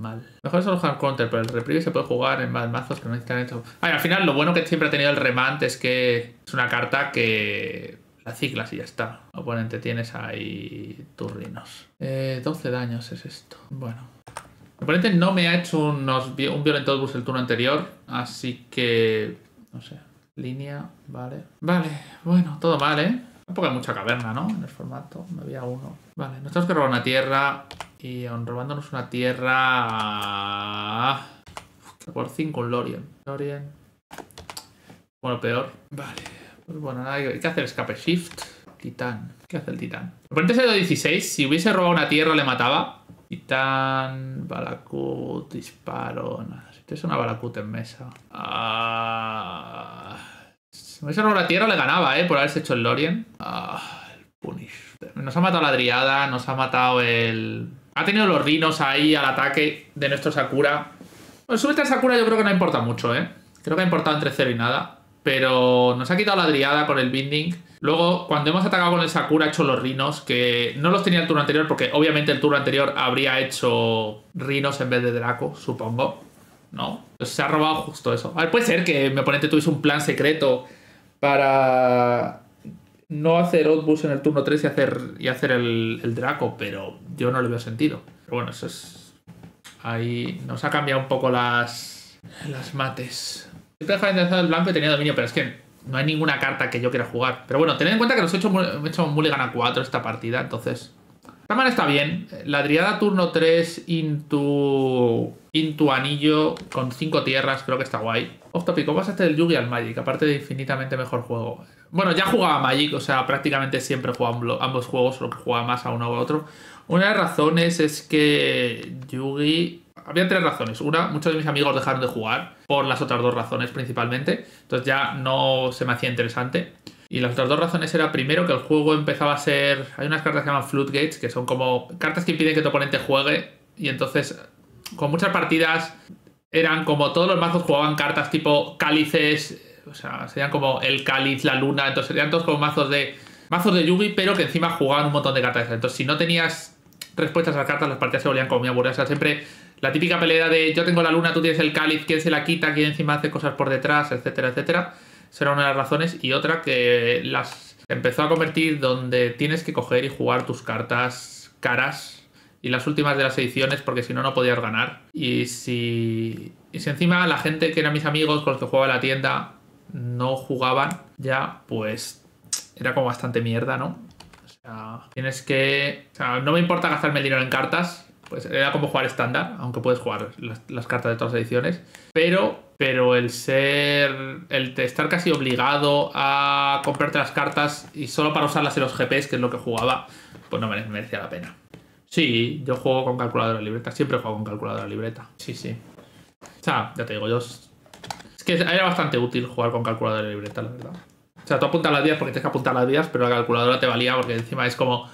Mal. Mejor es hard counter, pero el reprieve se puede jugar en más mazos que no necesitan esto. Ay, al final, lo bueno que siempre ha tenido el remant es que es una carta que la ciclas y ya está. Oponente, tienes ahí tus rinos. Eh, 12 daños es esto. Bueno. Oponente no me ha hecho unos, un violento bus el turno anterior, así que... No sé. Línea, vale. Vale, bueno, todo mal, ¿eh? Tampoco hay mucha caverna, ¿no? En el formato. Me había uno. Vale, nos tenemos que robar una tierra. Y aun robándonos una tierra... Por 5 un Lorien. Lorien. Bueno, peor. Vale. Pues bueno, nada, hay que hacer escape shift. Titán. ¿Qué hace el titán? El oponente se ha ido 16. Si hubiese robado una tierra le mataba. Titán, Balakut, disparo. Nada. Si es una Balakut en mesa. Ah. Si me hubiese robado la tierra le ganaba, ¿eh? Por haberse hecho el Lorien. Ah, el Punish. Nos ha matado la Driada, nos ha matado el... Ha tenido los rinos ahí al ataque de nuestro Sakura. Bueno, subirte al Sakura yo creo que no importa mucho, ¿eh? Creo que ha importado entre 0 y nada. Pero nos ha quitado la Driada con el Binding. Luego, cuando hemos atacado con el Sakura, ha hecho los rinos, que no los tenía el turno anterior, porque obviamente el turno anterior habría hecho rinos en vez de Draco, supongo. ¿No? Pues se ha robado justo eso. A ver, puede ser que mi oponente tuviese un plan secreto para no hacer Outbus en el turno 3 y hacer, y hacer el, el, Draco, pero yo no le veo sentido. Pero bueno, eso es. Ahí nos ha cambiado un poco las, las mates. Siempre dejaba interesado el blanco y tenía dominio, pero es que no hay ninguna carta que yo quiera jugar. Pero bueno, tened en cuenta que nos he hecho, he hecho Mulligan a 4 esta partida, entonces. Manera está bien. La Driada turno 3 into, into anillo con 5 tierras, creo que está guay. Off topic, ¿cómo vas a hacer el Yugi al Magic? Aparte de infinitamente mejor juego. Bueno, ya jugaba Magic, o sea, prácticamente siempre jugaba ambos juegos, solo que jugaba más a uno u otro. Una de las razones es que Yugi. Había tres razones. Una, muchos de mis amigos dejaron de jugar por las otras dos razones principalmente. Entonces ya no se me hacía interesante. Y las otras dos razones era primero que el juego empezaba a ser. Hay unas cartas que se llaman Floodgates, que son como cartas que impiden que tu oponente juegue. Y entonces, con muchas partidas, eran como todos los mazos jugaban cartas tipo cálices. O sea, serían como el cáliz, la luna. Entonces serían todos como mazos de. Mazos de Yugi, pero que encima jugaban un montón de cartas. Entonces, si no tenías respuestas a las cartas, las partidas se volvían como muy aburridas. O sea, siempre la típica pelea de yo tengo la luna, tú tienes el cáliz, quién se la quita, quién encima hace cosas por detrás, etcétera, etcétera. Esa era una de las razones. Y otra que las empezó a convertir donde tienes que coger y jugar tus cartas caras y las últimas de las ediciones porque si no, no podías ganar. Y si, y si encima la gente que eran mis amigos con los que jugaba la tienda no jugaban ya, pues era como bastante mierda, ¿no? O sea, tienes que... O sea, no me importa gastarme el dinero en cartas, pues era como jugar estándar, aunque puedes jugar las, cartas de todas las ediciones. Pero, pero el ser. El estar casi obligado a comprarte las cartas y solo para usarlas en los GPs, que es lo que jugaba, pues no me merecía la pena. Sí, yo juego con calculadora libreta. Siempre juego con calculadora libreta. Sí, sí. O sea, ya te digo, yo. Es que era bastante útil jugar con calculadora libreta, la verdad. O sea, tú apuntas las vías porque tienes que apuntar las vías, pero la calculadora te valía porque encima es como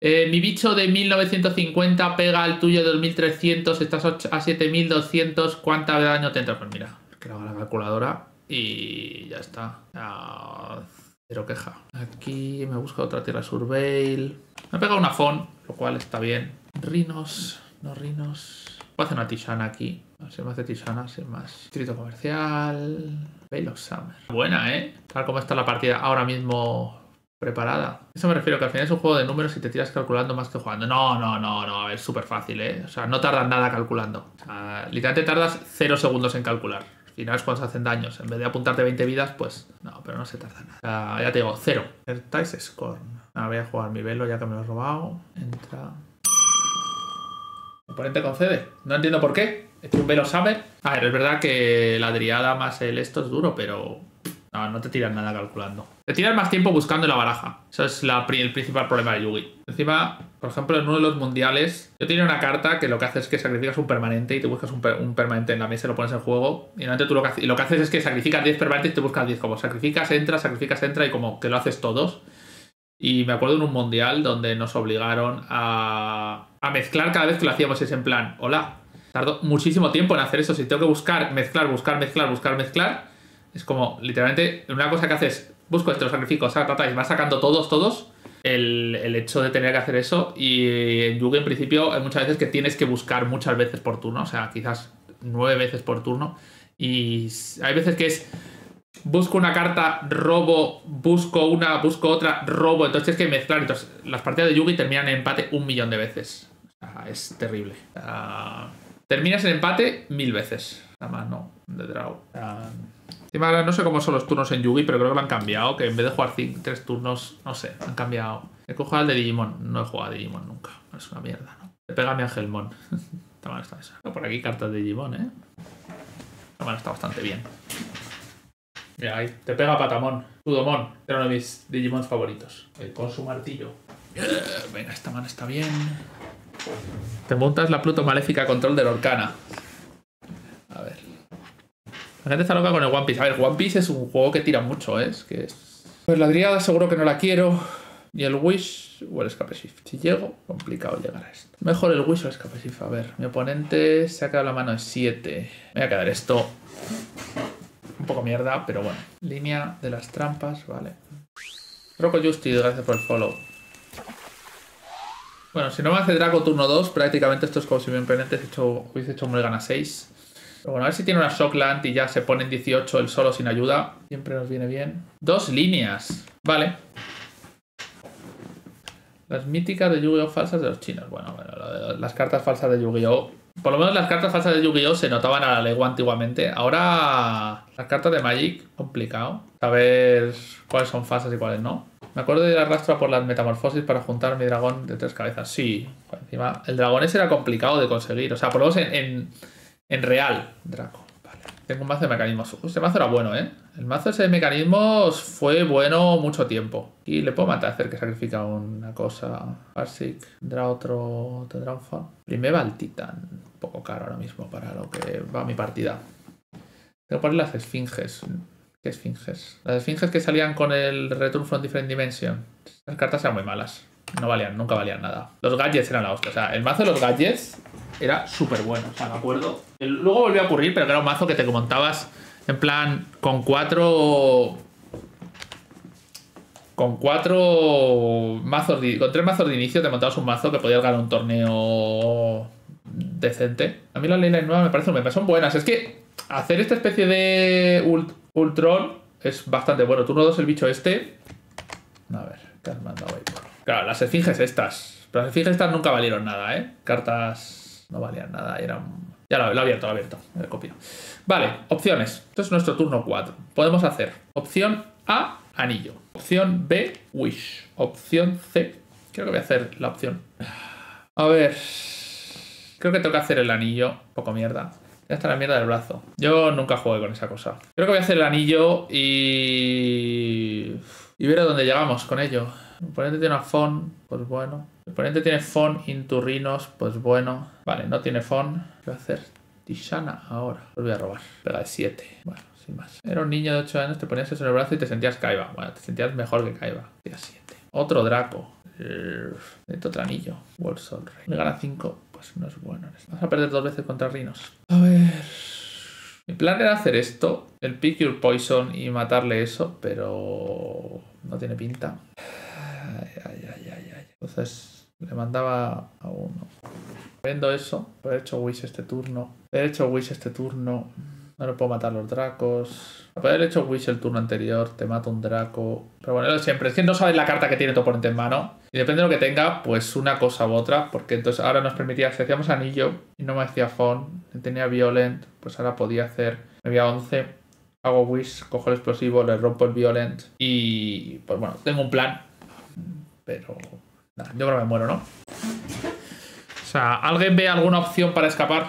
eh, mi bicho de 1950 pega al tuyo de 2300, estás a 7200, ¿cuánta daño te entra? Pues mira, haga la calculadora y ya está. Ah, cero queja. Aquí me busca otra tierra surveil. Me ha pegado una fon, lo cual está bien. Rinos, no rinos. Voy a hacer una tisana aquí. Ver si me hace tisana, sin más. Distrito comercial. Veil Summer. Buena, ¿eh? Tal como está la partida ahora mismo preparada. Eso me refiero, que al final es un juego de números y te tiras calculando más que jugando. No, no, no, no, es súper fácil, ¿eh? O sea, no tardas nada calculando. O sea, literalmente tardas cero segundos en calcular. Si no es cuando se hacen daños. En vez de apuntarte 20 vidas, pues no, pero no se tarda nada. O sea, ya te digo, cero. Vertice Scorn. Ahora voy a jugar mi velo ya que me lo he robado. Entra. Oponente concede. No entiendo por qué. Un velo Summer. A ver, es verdad que la driada más el esto es duro, pero. No, no te tiran nada calculando. Te tiras más tiempo buscando la baraja. Eso es la el principal problema de Yugi. Encima, por ejemplo, en uno de los mundiales, yo tenía una carta que lo que hace es que sacrificas un permanente y te buscas un, un permanente en la mesa y lo pones en juego. Y, tú lo, que lo que haces es que sacrificas 10 permanentes y te buscas 10. Como sacrificas, entra, sacrificas, entra y como que lo haces todos. Y me acuerdo en un mundial donde nos obligaron a, a mezclar cada vez que lo hacíamos. Es en plan, hola, tardó muchísimo tiempo en hacer eso. Si tengo que buscar, mezclar, buscar, mezclar, buscar, mezclar, es como literalmente una cosa que haces, busco esto, sacrifico, ta, ta, y vas sacando todos, todos. El, el hecho de tener que hacer eso. Y en Yugi, en principio, hay muchas veces que tienes que buscar muchas veces por turno, o sea, quizás nueve veces por turno. Y hay veces que es busco una carta, robo, busco una, busco otra, robo. Entonces tienes que mezclar. Entonces, las partidas de Yugi terminan en empate un millón de veces. O sea, es terrible. O sea, terminas en empate mil veces. Nada más, no. De draw. Encima ahora no sé cómo son los turnos en Yugi, pero creo que lo han cambiado. Que en vez de jugar tres turnos, no sé, han cambiado. He que al de Digimon. No he jugado a Digimon nunca. Es una mierda, ¿no? Te pega mi Angelmon. está mal está eso. Por aquí cartas de Digimon, ¿eh? Está mal, está bastante bien. Mira, ahí te pega Patamon, Sudomon, era uno de mis Digimons favoritos. Con su martillo. Venga, esta mano está bien. Te montas la Pluto Maléfica Control del Orcana. A ver. La gente está loca con el One Piece. A ver, One Piece es un juego que tira mucho, ¿eh? Es que es... Pues la Driada seguro que no la quiero. Y el Wish o el Escape Shift. Si llego, complicado llegar a esto. Mejor el Wish o el Escape Shift. A ver, mi oponente se ha quedado la mano de 7. Me voy a quedar esto un poco mierda, pero bueno. Línea de las trampas, vale. Rocco Justice, gracias por el follow. Bueno, si no me hace Draco turno 2, prácticamente esto es como si mi oponente hecho, hubiese hecho Mulligan a 6. Pero bueno, a ver si tiene una Shockland y ya se pone en 18 el solo sin ayuda. Siempre nos viene bien. Dos líneas. Vale. Las míticas de Yu-Gi-Oh! falsas de los chinos. Bueno, bueno, las cartas falsas de Yu-Gi-Oh! Por lo menos las cartas falsas de Yu-Gi-Oh! se notaban a la legua antiguamente. Ahora las cartas de Magic, complicado. Saber cuáles son falsas y cuáles no. Me acuerdo de ir a rastra por las metamorfosis para juntar mi dragón de tres cabezas. Sí, encima. El dragón ese era complicado de conseguir. O sea, por lo menos en, en, en real, Draco. Vale. Tengo un mazo de mecanismos. Uy, Este mazo era bueno, ¿eh? El mazo ese de mecanismos fue bueno mucho tiempo. Y le puedo matar, hacer que sacrifica una cosa. Farsic. Tendrá otro. Tendrá un fan. Primero el Titan. Un poco caro ahora mismo para lo que va mi partida. Tengo que poner las esfinges. ¿Qué esfinges? Las esfinges que salían con el Return from Different Dimension. Las cartas eran muy malas. No valían, nunca valían nada. Los gadgets eran la hostia. O sea, el mazo de los gadgets era súper bueno. O sea, me acuerdo. Luego volvió a ocurrir, pero era un mazo que te montabas en plan con cuatro. Con cuatro mazos. de- con tres mazos de inicio te montabas un mazo que podías ganar un torneo decente. A mí las Leyline nuevas me parecen, me son buenas. Es que hacer esta especie de ult- Ultron es bastante bueno. Turno 2 el bicho este. A ver, ¿qué has mandado ahí? Claro, las esfinges estas. Pero las esfinges estas nunca valieron nada, ¿eh? Cartas no valían nada, eran... Ya lo, he abierto, lo he abierto, copio. Vale, opciones. Esto es nuestro turno 4. Podemos hacer opción A, anillo. Opción B, wish. Opción C, creo que voy a hacer la opción. A ver... Creo que tengo que hacer el anillo. Poco mierda. Ya está la mierda del brazo. Yo nunca jugué con esa cosa. Creo que voy a hacer el anillo y. Y ver a dónde llegamos con ello. El oponente tiene una fon, pues bueno. El oponente tiene fon inturrinos, pues bueno. Vale, no tiene fon. ¿Qué voy a hacer? Tishana ahora. Lo voy a robar. Pega de 7. Bueno, sin más. Era un niño de 8 años, te ponías eso en el brazo y te sentías Kaiba. Bueno, te sentías mejor que Kaiba. Tía 7. Otro Draco. Necesito otro anillo. World Soul Rey. Me gana 5. Pues no es bueno. Vas a perder dos veces contra Rhinos. A ver. Mi plan era hacer esto, el Pick Your Poison y matarle eso, pero no tiene pinta. Ay, ay, ay, ay, ay. Entonces le mandaba a uno. Vendo eso, he hecho Wish este turno. He hecho Wish este turno. No puedo matar los dracos. A haber hecho Wish el turno anterior, te mato un draco. Pero bueno, siempre. Es que no sabes la carta que tiene tu oponente en mano. Y depende de lo que tenga, pues una cosa u otra. Porque entonces ahora nos permitía, si hacíamos anillo y no me hacía Fon, tenía Violent, pues ahora podía hacer Me voy a 11. Hago Wish, cojo el explosivo, le rompo el Violent. Y pues bueno, tengo un plan. Pero nada, yo creo que me muero, ¿no? O sea, ¿alguien ve alguna opción para escapar?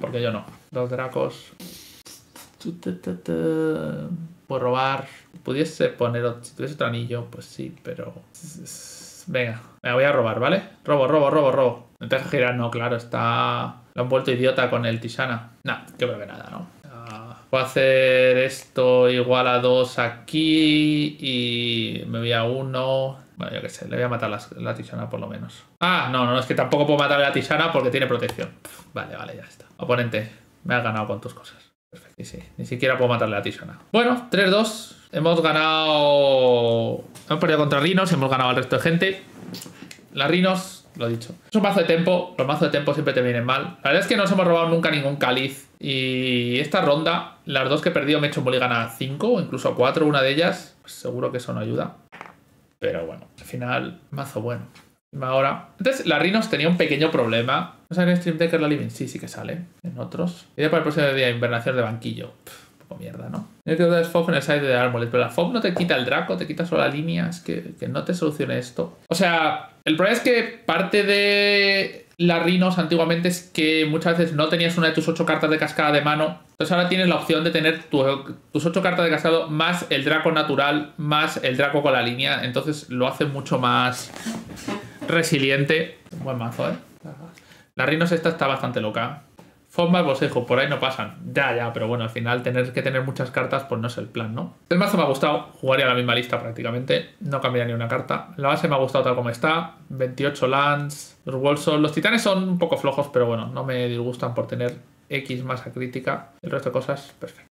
Porque yo no. Dos dracos. Puedo robar. Pudiese poner. Si tuviese otro anillo, pues sí, pero. Venga, me voy a robar, ¿vale? Robo, robo, robo, robo. No te deja girar, no, claro, está. Lo han vuelto idiota con el Tisana. Nah, yo creo que nada, ¿no? Ah, Puedo hacer esto igual a 2 aquí y me voy a 1. Bueno, yo qué sé, le voy a matar las- la, tisana por lo menos. Ah, no, no, es que tampoco puedo matar a la tisana porque tiene protección. Vale, vale, ya está. Oponente, me has ganado con tus cosas. Y sí, ni siquiera puedo matarle a tisana. Bueno, 3-2. Hemos ganado. Hemos perdido contra Rinos, hemos ganado al resto de gente. Las Rinos, lo dicho. Es un mazo de tempo. Los mazos de tempo siempre te vienen mal. La verdad es que no nos hemos robado nunca ningún cáliz. Y esta ronda, las dos que he perdido me he hecho un mulligan a 5 o incluso a 4, una de ellas. Pues seguro que eso no ayuda. Pero bueno, al final, mazo bueno. Ahora. Entonces, la Rinos tenía un pequeño problema. ¿No sale en Stream Decker la Living? Sí, sí que sale. En otros. Idea para el próximo día, invernación de banquillo. Pff, un poco mierda, ¿no? Creo que es FOB en el side de Armolet, pero la FOB no te quita el Draco, te quita solo la línea. Es que, que no te solucione esto. O sea, el problema es que parte de las Rinos antiguamente es que muchas veces no tenías una de tus ocho cartas de cascada de mano. Entonces ahora tienes la opción de tener tu- tus ocho cartas de cascado más el Draco natural, más el Draco con la línea. Entonces lo hace mucho más resiliente. Buen mazo, ¿eh? La Rinos esta está bastante loca. Fomba Bosejo, por ahí no pasan. Ya, ya, pero bueno, al final tener que tener muchas cartas, pues no es el plan, ¿no? El mazo me ha gustado, jugaría la misma lista prácticamente, no cambiaría ni una carta. La base me ha gustado tal como está, 28 lands, los Wolson, los titanes son un poco flojos, pero bueno, no me disgustan por tener X masa crítica. El resto de cosas, perfecto.